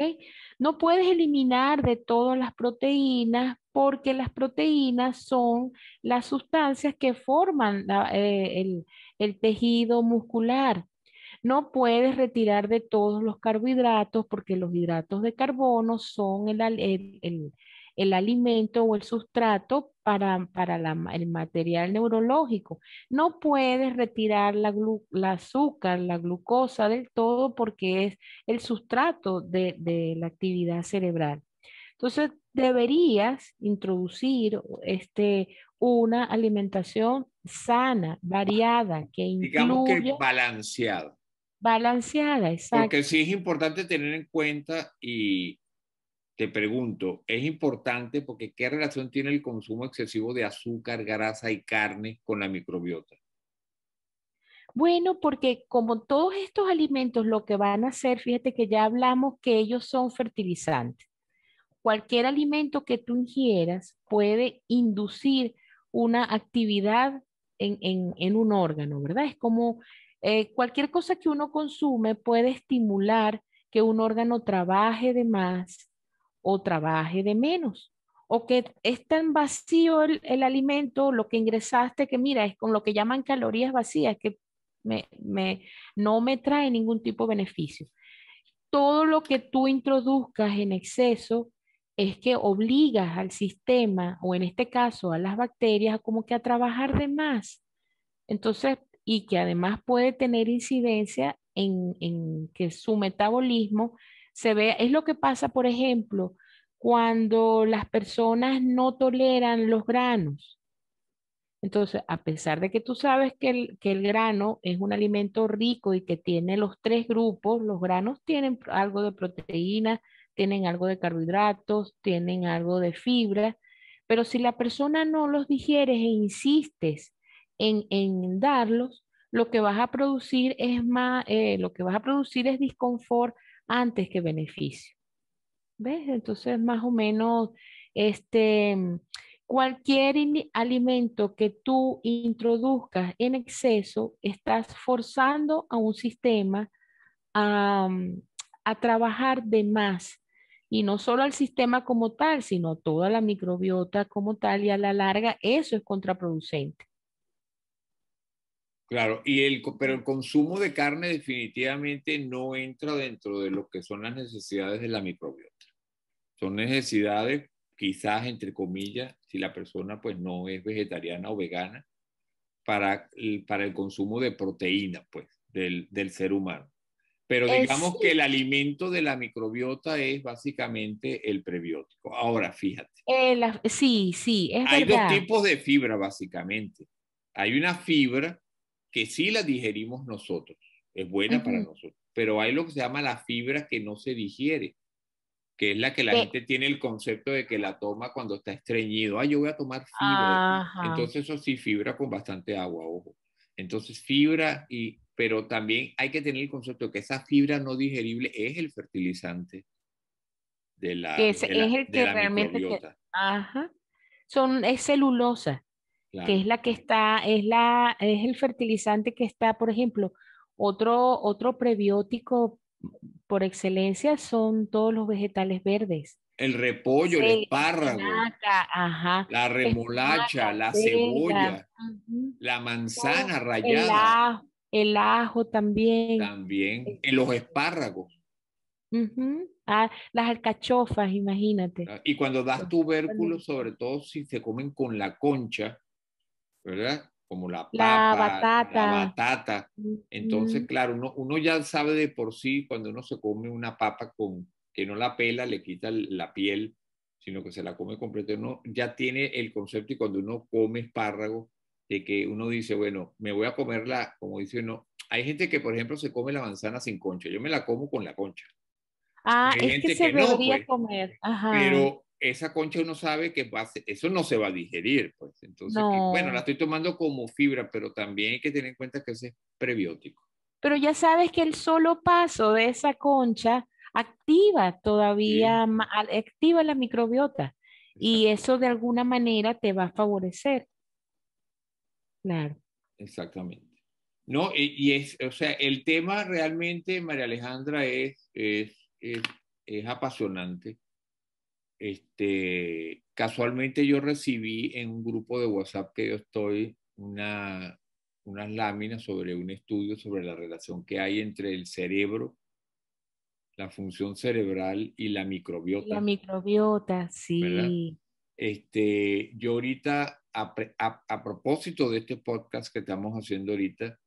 No puedes eliminar de todas las proteínas porque las proteínas son las sustancias que forman eh, el, tejido muscular. No puedes retirar de todos los carbohidratos porque los hidratos de carbono son el, el alimento o el sustrato para, para el material neurológico. No puedes retirar la, azúcar, la glucosa del todo porque es el sustrato de, de la actividad cerebral. Entonces, deberías introducir este, una alimentación sana, variada, que incluya... Digamos que balanceada. Balanceada, exacto. Porque sí es importante tener en cuenta y te pregunto, es importante porque ¿qué relación tiene el consumo excesivo de azúcar, grasa y carne con la microbiota? Bueno, porque como todos estos alimentos lo que van a hacer, fíjate que ya hablamos que ellos son fertilizantes. Cualquier alimento que tú ingieras puede inducir una actividad en, un órgano, ¿verdad? Es como eh, cualquier cosa que uno consume puede estimular que un órgano trabaje de más o trabaje de menos. O que es tan vacío el, alimento, lo que ingresaste, que mira, es con lo que llaman calorías vacías, que me, no me trae ningún tipo de beneficio. Todo lo que tú introduzcas en exceso es que obligas al sistema, o en este caso a las bacterias, como que a trabajar de más. Entonces, y que además puede tener incidencia en, en que su metabolismo se ve, es lo que pasa, por ejemplo, cuando las personas no toleran los granos. Entonces, a pesar de que tú sabes que el, que el grano es un alimento rico y que tiene los tres grupos, los granos tienen algo de proteína, tienen algo de carbohidratos, tienen algo de fibra, pero si la persona no los digieres e insistes en, en darlos, lo que vas a producir es más, eh, lo que vas a producir es disconfort antes que beneficio. ¿Ves? Entonces, más o menos, este, cualquier alimento que tú introduzcas en exceso, estás forzando a un sistema a, a trabajar de más. Y no solo al sistema como tal, sino toda la microbiota como tal, y a la larga eso es contraproducente. Claro, y el, pero el consumo de carne definitivamente no entra dentro de lo que son las necesidades de la microbiota. Son necesidades, quizás entre comillas, si la persona pues no es vegetariana o vegana, para, para el consumo de proteína pues del, del ser humano. Pero digamos que el alimento de la microbiota es básicamente el prebiótico. Ahora, fíjate. sí, sí, es Hay dos tipos de fibra básicamente. Hay una fibra que sí la digerimos nosotros, es buena para nosotros, pero hay lo que se llama la fibra que no se digiere, que es la que la gente tiene el concepto de que la toma cuando está estreñido. Ah, yo voy a tomar fibra. Entonces eso sí, fibra con bastante agua, ojo. Entonces fibra y, pero también hay que tener el concepto de que esa fibra no digerible es el fertilizante de la, es, el que realmente ajá. Son, es celulosa que es la que está, es, la, es el fertilizante que está, por ejemplo, otro, otro prebiótico por excelencia son todos los vegetales verdes. El repollo, el espárrago, la remolacha, la cebolla, la manzana rallada. El ajo, también. También, en los espárragos. ah, las alcachofas, imagínate. Ah, y cuando das tubérculos, sobre todo si se comen con la concha, ¿verdad? Como la papa, batata. la batata. Entonces, claro, uno, uno ya sabe de por sí cuando uno se come una papa con que no la pela, le quita la piel, sino que se la come completa, uno ya tiene el concepto y cuando uno come espárrago, de que uno dice, bueno, me voy a comerla, como dice uno, hay gente que, por ejemplo, se come la manzana sin concha, yo me la como con la concha. Ah, es que se debería pues. comer. Ajá. Pero esa concha uno sabe que va eso no se va a digerir, pues. Entonces, bueno, la estoy tomando como fibra, pero también hay que tener en cuenta que ese es prebiótico. Pero ya sabes que el solo paso de esa concha activa todavía, activa la microbiota. Y eso de alguna manera te va a favorecer. Claro. Exactamente. No, y, es, o sea, el tema realmente, María Alejandra, es, es, es, apasionante. Este, casualmente yo recibí en un grupo de WhatsApp que yo estoy una, unas láminas sobre un estudio sobre la relación que hay entre el cerebro, la función cerebral y la microbiota. La microbiota, sí. Este, yo ahorita, a, a, propósito de este podcast que estamos haciendo ahorita,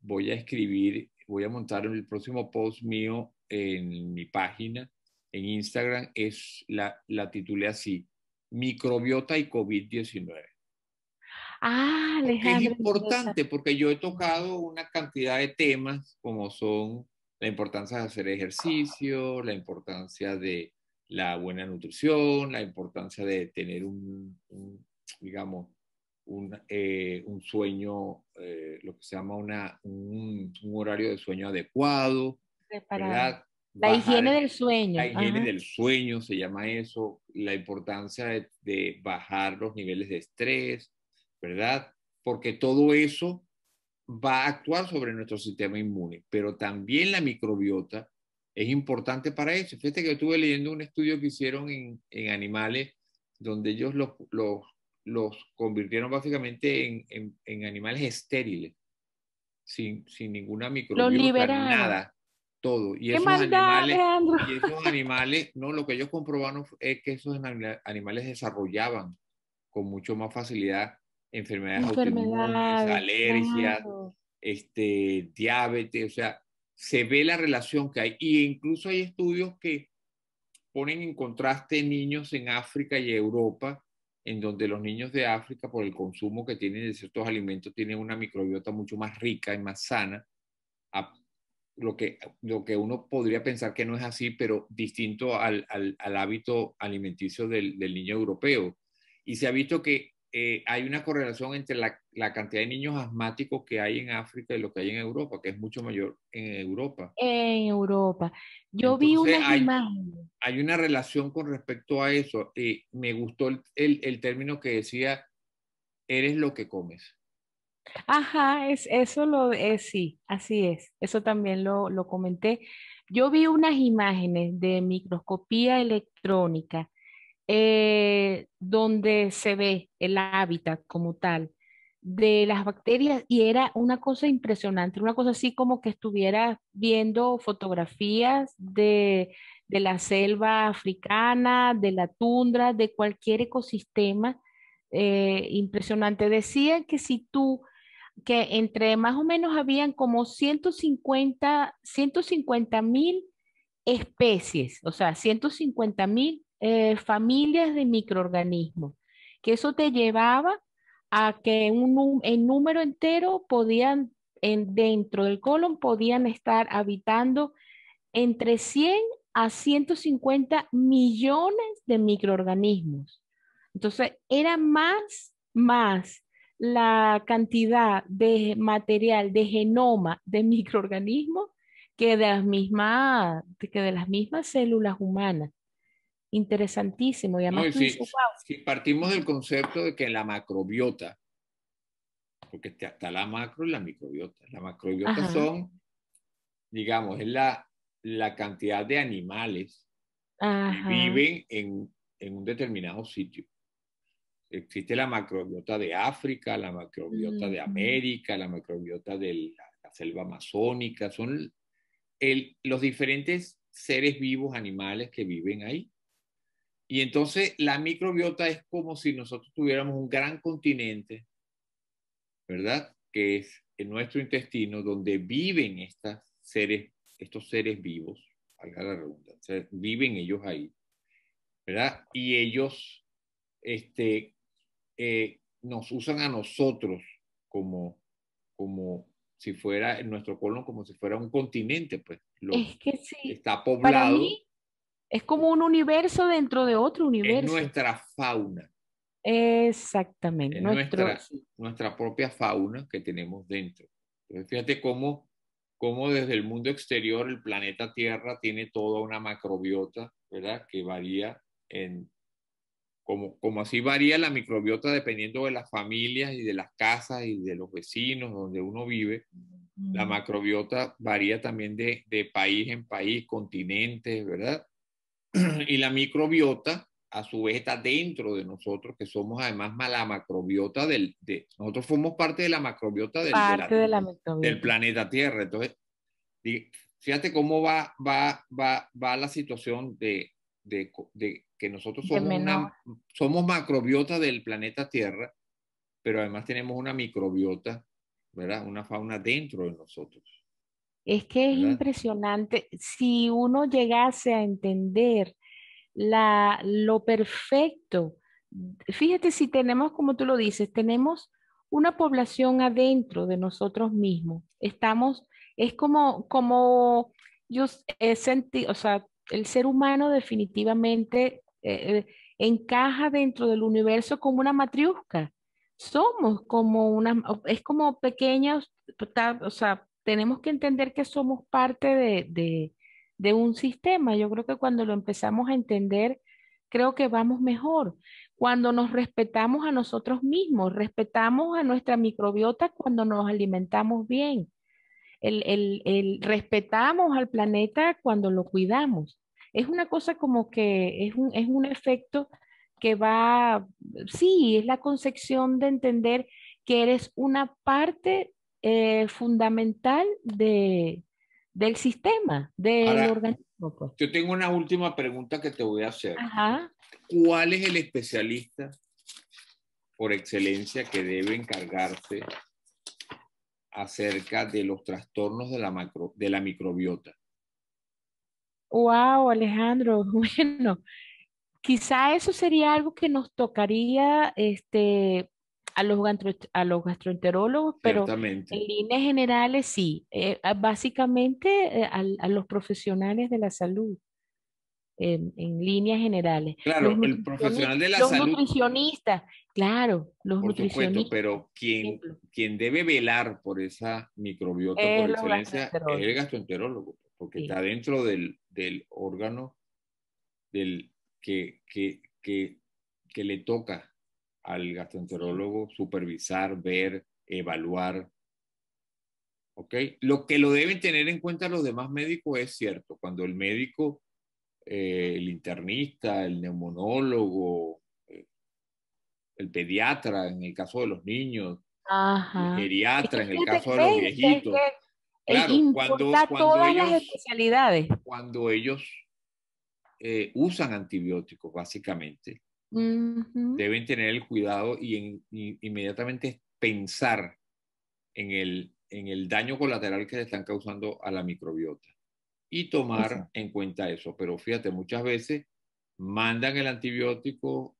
voy a escribir, voy a montar el próximo post mío en mi página, en Instagram, es la, la titulé así, microbiota y COVID-19. Ah, Alejandro. Es importante porque yo he tocado una cantidad de temas como son la importancia de hacer ejercicio, la importancia de la buena nutrición, la importancia de tener un, digamos, un, eh, un sueño, eh, lo que se llama una, un, horario de sueño adecuado, ¿verdad? La higiene del sueño. La higiene del sueño se llama eso, la importancia de, de, bajar los niveles de estrés, ¿verdad? Porque todo eso va a actuar sobre nuestro sistema inmune, pero también la microbiota es importante para eso. Fíjate que yo estuve leyendo un estudio que hicieron en, en animales donde ellos los, los, los convirtieron básicamente en, en, en animales estériles, sin, sin ninguna microbiota, nada, todo. Y esos, animales, y esos animales, no, lo que ellos comprobaron es que esos animales desarrollaban con mucho más facilidad enfermedades, autoinmunes, alergias, este, diabetes, o sea, se ve la relación que hay. Y incluso hay estudios que ponen en contraste niños en África y Europa, en donde los niños de África, por el consumo que tienen de ciertos alimentos, tienen una microbiota mucho más rica y más sana, lo que, lo que uno podría pensar que no es así, pero distinto al, al, al hábito alimenticio del, del, niño europeo. Y se ha visto que eh, hay una correlación entre la, la, cantidad de niños asmáticos que hay en África y lo que hay en Europa, que es mucho mayor en Europa. En Europa. Yo vi una imagen. Hay una relación con respecto a eso. Eh, me gustó el, el, el, término que decía, eres lo que comes. Ajá, es, eso lo es, sí, así es. Eso también lo, lo comenté. Yo vi unas imágenes de microscopía electrónica eh, donde se ve el hábitat como tal de las bacterias y era una cosa impresionante, una cosa así como que estuviera viendo fotografías de, de la selva africana, de la tundra, de cualquier ecosistema eh, impresionante. Decían que si tú, que entre más o menos habían como 150 mil especies, o sea, 150 mil eh, familias de microorganismos, que eso te llevaba a que en número entero podían, en, dentro del colon, podían estar habitando entre 100 a 150 millones de microorganismos. Entonces, era más, más la cantidad de material, de genoma de microorganismos que de las mismas, que de las mismas células humanas interesantísimo. Y además si, partimos del concepto de que la macrobiota, porque está la macro y la microbiota. La macrobiota son, digamos, es la, la cantidad de animales que viven en, en, un determinado sitio. Existe la macrobiota de África, la macrobiota de América, la macrobiota de la, selva amazónica, son el, los diferentes seres vivos, animales que viven ahí. Y entonces la microbiota es como si nosotros tuviéramos un gran continente, ¿verdad? Que es en nuestro intestino donde viven estas seres, estos seres vivos, valga la redundancia, viven ellos ahí, ¿verdad? Y ellos este, eh, nos usan a nosotros como, como si fuera nuestro colon, como si fuera un continente, pues. es que sí. Está poblado. Es como un universo dentro de otro universo. Es nuestra fauna. Exactamente. nuestra, nuestra propia fauna que tenemos dentro. Entonces, fíjate cómo, cómo desde el mundo exterior el planeta Tierra tiene toda una macrobiota, ¿verdad? Que varía en como, como así varía la microbiota dependiendo de las familias y de las casas y de los vecinos donde uno vive, la macrobiota varía también de, de país en país, continente, ¿verdad? Y la microbiota, a su vez, está dentro de nosotros, que somos además la macrobiota del... De, nosotros formamos parte de la macrobiota del, parte de la, del planeta Tierra. Entonces, fíjate cómo va, va, va, va la situación de, de, de que nosotros somos, una, somos macrobiota del planeta Tierra, pero además tenemos una microbiota ¿verdad? Una fauna dentro de nosotros. Es que es impresionante. Si uno llegase a entender la, lo perfecto, fíjate si tenemos, como tú lo dices, tenemos una población adentro de nosotros mismos. Estamos, es como, como yo he sentido, o sea, el ser humano definitivamente eh, encaja dentro del universo como una matriusca somos como una, es como pequeños, o sea, tenemos que entender que somos parte de, de, un sistema. Yo creo que cuando lo empezamos a entender, creo que vamos mejor. Cuando nos respetamos a nosotros mismos, respetamos a nuestra microbiota cuando nos alimentamos bien. El, el, el, respetamos al planeta cuando lo cuidamos. Es una cosa como que es un, es un efecto que va, sí, es la concepción de entender que eres una parte eh, fundamental de, del sistema, del organismo. Pues. Yo tengo una última pregunta que te voy a hacer. ¿Cuál es el especialista por excelencia que debe encargarse acerca de los trastornos de la, macro, de la microbiota? Wow, Alejandro, bueno, Quizá eso sería algo que nos tocaría este, a, los a los gastroenterólogos, pero en líneas generales sí, eh, básicamente eh, a, los profesionales de la salud. En, líneas generales. Claro, el profesional de la salud. Los nutricionistas, claro, los por nutricionistas. Supuesto, pero quien, quien debe velar por esa microbiota por excelencia es el gastroenterólogo, porque está dentro del, del órgano del, que, que, que, que le toca al gastroenterólogo supervisar, ver, evaluar. ¿Ok? Lo que lo deben tener en cuenta los demás médicos es cierto. Cuando el médico, eh, el internista, el neumonólogo, eh, el pediatra en el caso de los niños, el geriatra en el caso de los viejitos. Claro, cuando, cuando ellos, las especialidades. Cuando ellos eh, usan antibióticos, básicamente, deben tener el cuidado y, inmediatamente pensar en el, en el daño colateral que le están causando a la microbiota y tomar en cuenta eso. Pero fíjate, muchas veces mandan el antibiótico,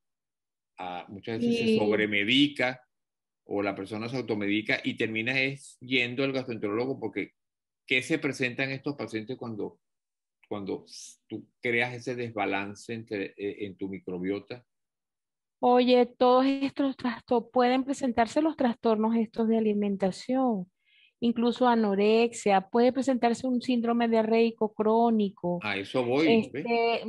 a, muchas veces se sobremedica o la persona se automedica y termina es yendo al gastroenterólogo porque ¿qué se presenta en estos pacientes cuando cuando tú creas ese desbalance entre, eh, en tu microbiota? Oye, todos estos trastornos, pueden presentarse los trastornos estos de alimentación, incluso anorexia, puede presentarse un síndrome diarreico crónico. A eso voy. Este,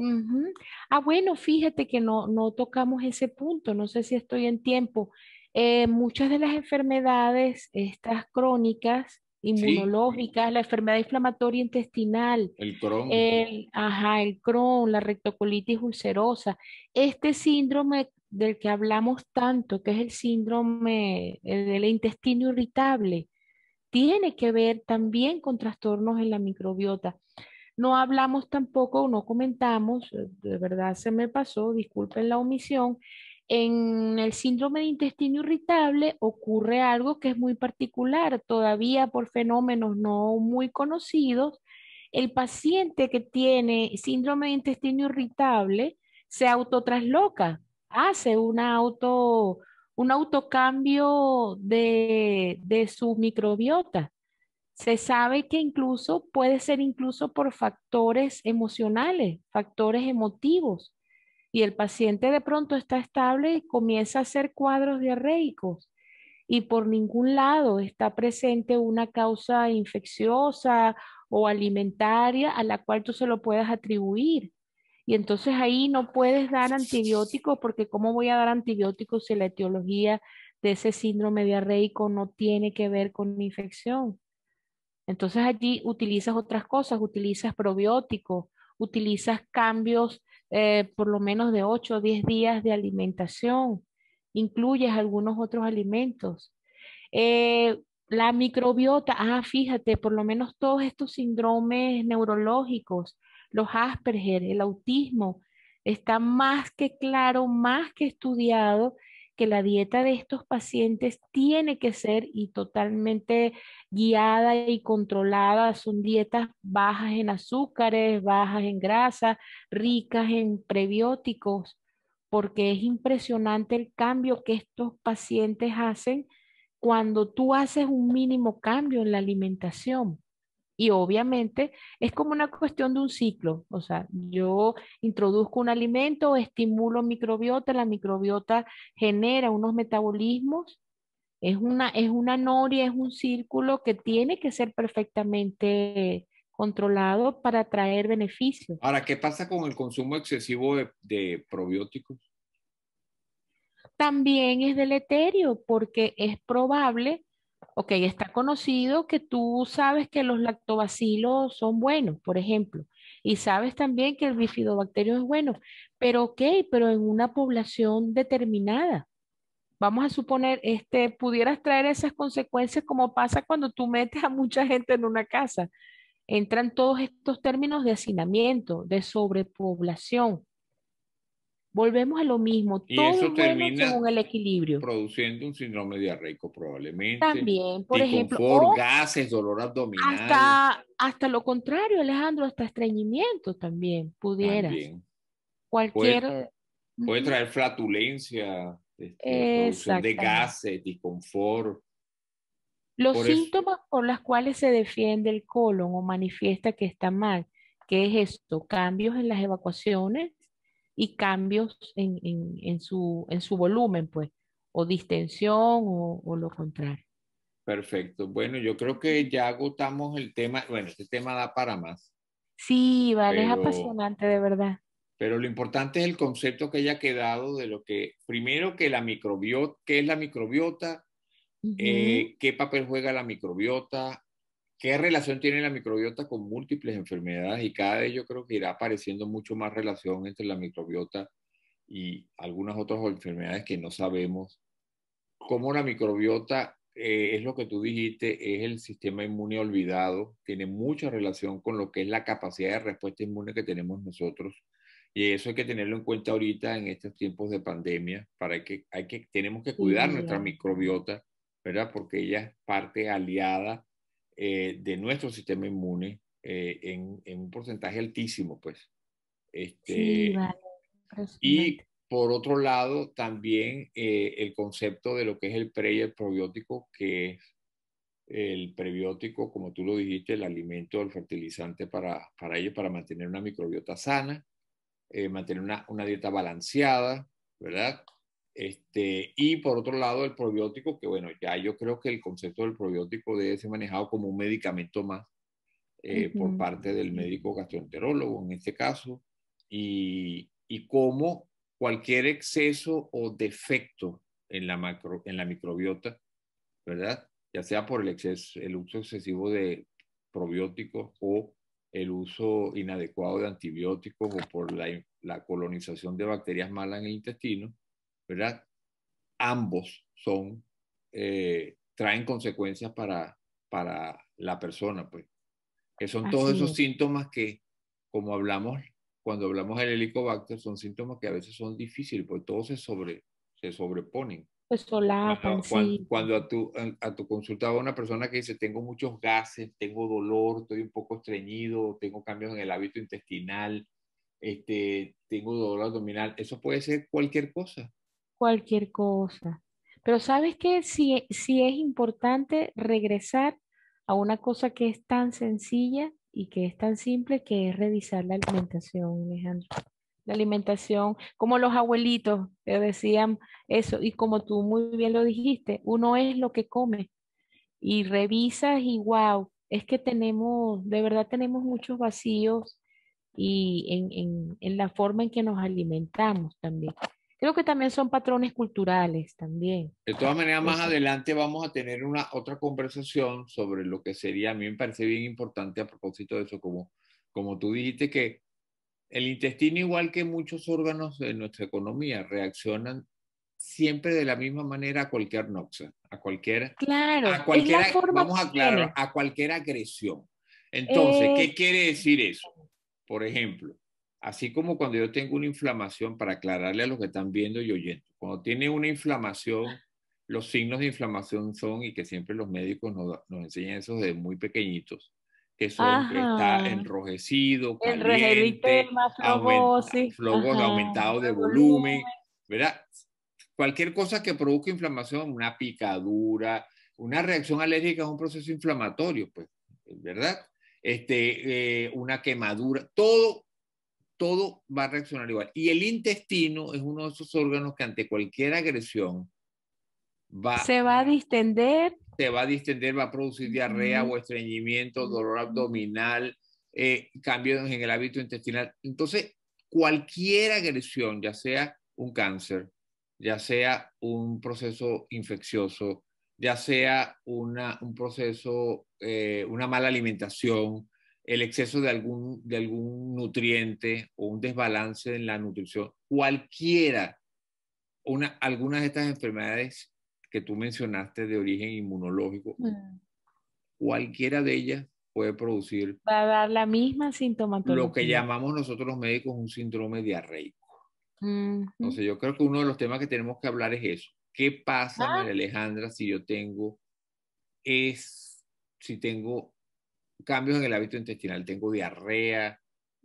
ah, bueno, fíjate que no, no tocamos ese punto, no sé si estoy en tiempo. Eh, muchas de las enfermedades, estas crónicas, inmunológicas, la enfermedad inflamatoria intestinal, el Crohn, el, ajá, el Crohn, la rectocolitis ulcerosa. Este síndrome del que hablamos tanto, que es el síndrome del intestino irritable, tiene que ver también con trastornos en la microbiota. No hablamos tampoco, no comentamos, de verdad se me pasó, disculpen la omisión, en el síndrome de intestino irritable ocurre algo que es muy particular, todavía por fenómenos no muy conocidos. El paciente que tiene síndrome de intestino irritable se autotrasloca, hace una auto, un autocambio de, de su microbiota. Se sabe que incluso puede ser incluso por factores emocionales, factores emotivos y el paciente de pronto está estable y comienza a hacer cuadros diarreicos y por ningún lado está presente una causa infecciosa o alimentaria a la cual tú se lo puedas atribuir. Y entonces ahí no puedes dar antibióticos porque ¿cómo voy a dar antibióticos si la etiología de ese síndrome diarreico no tiene que ver con infección? Entonces allí utilizas otras cosas, utilizas probióticos, utilizas cambios eh, por lo menos de 8 o 10 días de alimentación, incluyes algunos otros alimentos. Eh, la microbiota, ah, fíjate, por lo menos todos estos síndromes neurológicos, los Asperger, el autismo, está más que claro, más que estudiado que la dieta de estos pacientes tiene que ser y totalmente guiada y controlada. Son dietas bajas en azúcares, bajas en grasa, ricas en prebióticos, porque es impresionante el cambio que estos pacientes hacen cuando tú haces un mínimo cambio en la alimentación. Y obviamente es como una cuestión de un ciclo. O sea, yo introduzco un alimento, estimulo microbiota, la microbiota genera unos metabolismos. Es una, es una noria, es un círculo que tiene que ser perfectamente controlado para traer beneficios. Ahora, ¿qué pasa con el consumo excesivo de, de probióticos? También es deleterio porque es probable Ok, está conocido que tú sabes que los lactobacilos son buenos, por ejemplo, y sabes también que el bifidobacterio es bueno, pero ok, pero en una población determinada. Vamos a suponer, este, pudieras traer esas consecuencias como pasa cuando tú metes a mucha gente en una casa. Entran todos estos términos de hacinamiento, de sobrepoblación. Volvemos a lo mismo. Y Todo eso termina según el equilibrio. Produciendo un síndrome diarreico probablemente. También, por ejemplo. gases, dolor abdominal. Hasta, hasta lo contrario, Alejandro, hasta estreñimiento también pudieras. También. Cualquier. Puede, traer flatulencia, este, de gases, disconfort. Los síntomas por los cuales se defiende el colon o manifiesta que está mal, ¿qué es esto? Cambios en las evacuaciones, y cambios en, en, en, su, en su volumen, pues, o distensión o, o, lo contrario. Perfecto. Bueno, yo creo que ya agotamos el tema. Bueno, este tema da para más. Sí, vale, es apasionante, de verdad. Pero lo importante es el concepto que haya quedado de lo que, primero que la microbiota, ¿qué es la microbiota? eh, ¿Qué papel juega la microbiota? ¿Qué relación tiene la microbiota con múltiples enfermedades? Y cada vez yo creo que irá apareciendo mucho más relación entre la microbiota y algunas otras enfermedades que no sabemos. Cómo la microbiota eh, es lo que tú dijiste, es el sistema inmune olvidado, tiene mucha relación con lo que es la capacidad de respuesta inmune que tenemos nosotros. Y eso hay que tenerlo en cuenta ahorita en estos tiempos de pandemia, para que, hay que tenemos que cuidar nuestra microbiota, ¿verdad? Porque ella es parte aliada eh, de nuestro sistema inmune eh, en, en, un porcentaje altísimo, pues. Este, y por otro lado, también eh, el concepto de lo que es el pre y el probiótico, que es el prebiótico, como tú lo dijiste, el alimento, el fertilizante para, para ellos, para mantener una microbiota sana, mantener una, una dieta balanceada, ¿verdad? Este, y por otro lado, el probiótico, que bueno, ya yo creo que el concepto del probiótico debe ser manejado como un medicamento más eh, por parte del médico gastroenterólogo en este caso, y, y como cualquier exceso o defecto en la, macro, en la microbiota, ¿verdad? Ya sea por el, exceso, el uso excesivo de probióticos o el uso inadecuado de antibióticos o por la, la colonización de bacterias malas en el intestino, ¿verdad? Ambos son, eh, traen consecuencias para, para la persona, pues. Que son todos esos síntomas que, como hablamos, cuando hablamos del helicobacter, son síntomas que a veces son difíciles, porque todos se, sobre, se sobreponen. Pues solapan, cuando, sí. cuando, a, tu, a, tu consulta va una persona que dice, tengo muchos gases, tengo dolor, estoy un poco estreñido, tengo cambios en el hábito intestinal, este, tengo dolor abdominal, eso puede ser cualquier cosa cualquier cosa. Pero sabes que si, si es importante regresar a una cosa que es tan sencilla y que es tan simple que es revisar la alimentación, Alejandro. La alimentación, como los abuelitos que decían eso, y como tú muy bien lo dijiste, uno es lo que come. Y revisas y wow, es que tenemos, de verdad tenemos muchos vacíos y en, en, en la forma en que nos alimentamos también. Creo que también son patrones culturales también. De todas maneras, más adelante vamos a tener una otra conversación sobre lo que sería, a mí me parece bien importante a propósito de eso, como, como tú dijiste que el intestino, igual que muchos órganos de nuestra economía, reaccionan siempre de la misma manera a cualquier noxa, a cualquier, claro, a cualquier, vamos a aclarar, a cualquier agresión. Entonces, ¿qué quiere decir eso? Por ejemplo, Así como cuando yo tengo una inflamación, para aclararle a los que están viendo y oyendo, cuando tiene una inflamación, los signos de inflamación son, y que siempre los médicos nos, enseñan eso desde muy pequeñitos, que son que está enrojecido, caliente, aumenta, aumentado de volumen, ¿verdad? Cualquier cosa que produzca inflamación, una picadura, una reacción alérgica es un proceso inflamatorio, pues, ¿verdad? Este, eh, una quemadura, todo todo va a reaccionar igual. Y el intestino es uno de esos órganos que ante cualquier agresión va... Se va a distender. Se va a distender, va a producir diarrea o estreñimiento, dolor abdominal, eh, cambios en el hábito intestinal. Entonces, cualquier agresión, ya sea un cáncer, ya sea un proceso infeccioso, ya sea una, un proceso, eh, una mala alimentación, el exceso de algún, de algún nutriente o un desbalance en la nutrición, cualquiera, una, algunas de estas enfermedades que tú mencionaste de origen inmunológico, mm. cualquiera de ellas puede producir... Va a dar la misma sintomatología. Lo que llamamos nosotros los médicos un síndrome diarreico. Entonces yo creo que uno de los temas que tenemos que hablar es eso. ¿Qué pasa, ah. María Alejandra, si yo tengo, es, si tengo cambios en el hábito intestinal, tengo diarrea,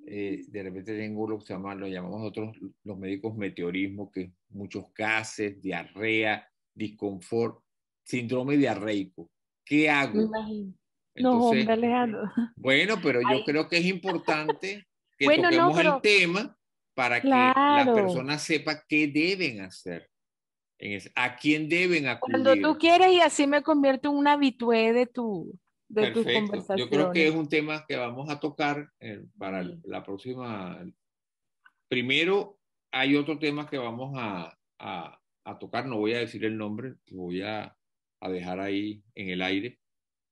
eh, de repente tengo lo que se llama, lo llamamos nosotros los médicos meteorismo, que muchos gases, diarrea, disconfort, síndrome diarreico. ¿Qué hago? no, hombre, Alejandro. Bueno, pero yo creo que es importante que toquemos el tema para que la persona sepa qué deben hacer. En ¿A quién deben acudir? Cuando tú quieres y así me convierto en un habitué de tu, Perfecto. Yo creo que es un tema que vamos a tocar eh, para la próxima. Primero, hay otro tema que vamos a, a, a, tocar, no voy a decir el nombre, voy a, a dejar ahí en el aire,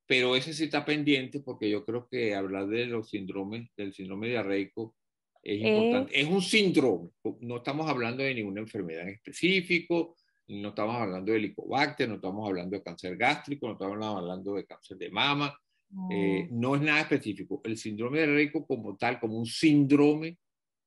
pero ese sí está pendiente porque yo creo que hablar de los síndromes, del síndrome diarreico es importante. Es un síndrome, no estamos hablando de ninguna enfermedad en específico, no estamos hablando de helicobacter, no estamos hablando de cáncer gástrico, no estamos hablando de cáncer de mama, eh, no es nada específico. El síndrome de rico como tal, como un síndrome,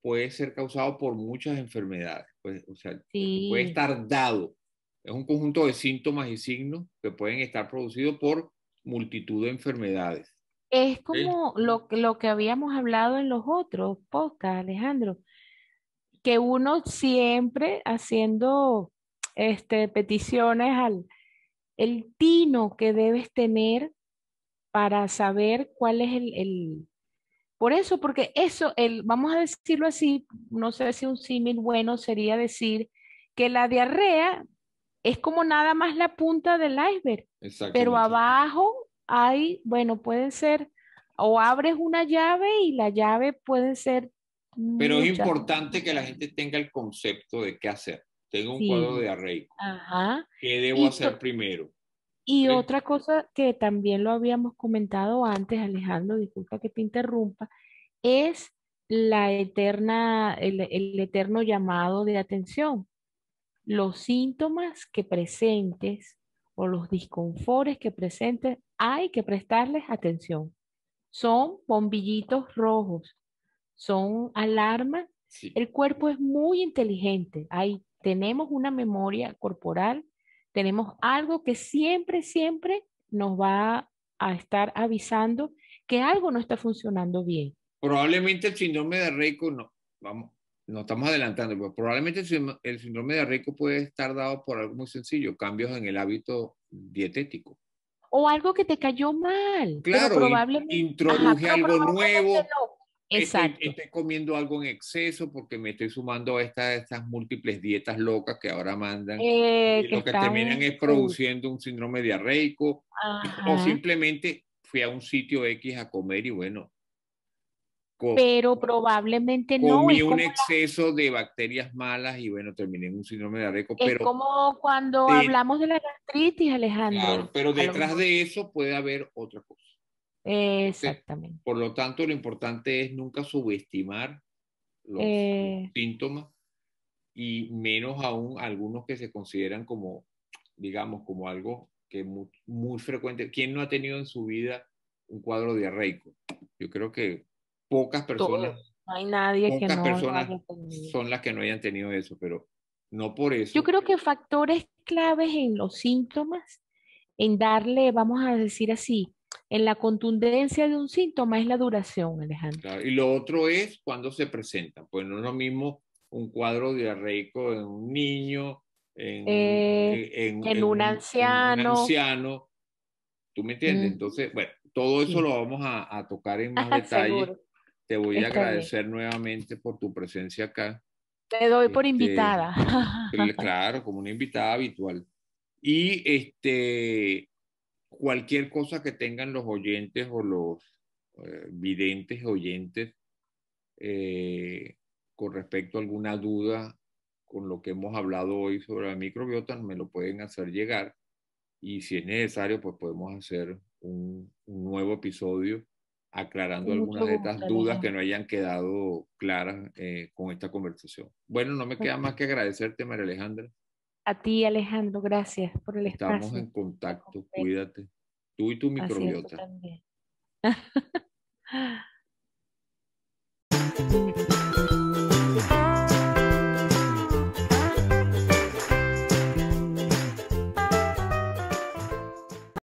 puede ser causado por muchas enfermedades, pues, o sea, puede estar dado. Es un conjunto de síntomas y signos que pueden estar producidos por multitud de enfermedades. Es como lo, lo que habíamos hablado en los otros podcasts, Alejandro, que uno siempre haciendo este, peticiones al el tino que debes tener para saber cuál es el, el, por eso, porque eso, el, vamos a decirlo así, no sé si un símil bueno sería decir que la diarrea es como nada más la punta del iceberg, pero abajo hay, bueno, puede ser, o abres una llave y la llave puede ser... Pero es importante que la gente tenga el concepto de qué hacer. Tengo un cuadro de diarreico. Ajá. ¿Qué debo hacer primero? Y otra cosa que también lo habíamos comentado antes, Alejandro, disculpa que te interrumpa, es la eterna, el, el eterno llamado de atención. Los síntomas que presentes o los disconfortes que presentes, hay que prestarles atención. Son bombillitos rojos, son alarmas. El cuerpo es muy inteligente. Hay tenemos una memoria corporal, tenemos algo que siempre, siempre nos va a estar avisando que algo no está funcionando bien. Probablemente el síndrome de Reiko, no, vamos, no estamos adelantando, pero probablemente el síndrome de Reiko puede estar dado por algo muy sencillo, cambios en el hábito dietético. O algo que te cayó mal. Claro, probablemente, introduje algo nuevo. Exacto. Estoy, comiendo algo en exceso porque me estoy sumando a estas, estas múltiples dietas locas que ahora mandan. Eh, lo que terminan es produciendo un síndrome diarreico. O simplemente fui a un sitio X a comer y bueno, pero probablemente no. Comí un exceso de bacterias malas y bueno, terminé en un síndrome de Es pero como cuando hablamos de la gastritis, Alejandro. Claro, pero detrás de eso puede haber otra cosa. Exactamente. Por lo tanto, lo importante es nunca subestimar los, eh. síntomas y menos aún algunos que se consideran como, digamos, como algo que muy, muy frecuente. ¿Quién no ha tenido en su vida un cuadro diarreico? Yo creo que pocas personas. No hay nadie que no personas son las que no hayan tenido eso, pero no por eso. Yo creo que factores claves en los síntomas, en darle, vamos a decir así, en la contundencia de un síntoma es la duración, Alejandro. y lo otro es cuando se presenta. Pues no es lo mismo un cuadro diarreico en un niño, en, eh, en, un, anciano. anciano. ¿Tú me entiendes? Entonces, bueno, todo eso lo vamos a, a tocar en más detalle. Te voy a agradecer nuevamente por tu presencia acá. Te doy por este, invitada. claro, como una invitada habitual. Y este, cualquier cosa que tengan los oyentes o los eh, videntes oyentes eh, con respecto a alguna duda con lo que hemos hablado hoy sobre la microbiota, me lo pueden hacer llegar. Y si es necesario, pues podemos hacer un nuevo episodio aclarando algunas de estas dudas que no hayan quedado claras eh, con esta conversación. Bueno, no me queda más que agradecerte, María Alejandra. A ti, Alejandro, gracias por el espacio. Estamos en contacto, cuídate. Tú y tu microbiota.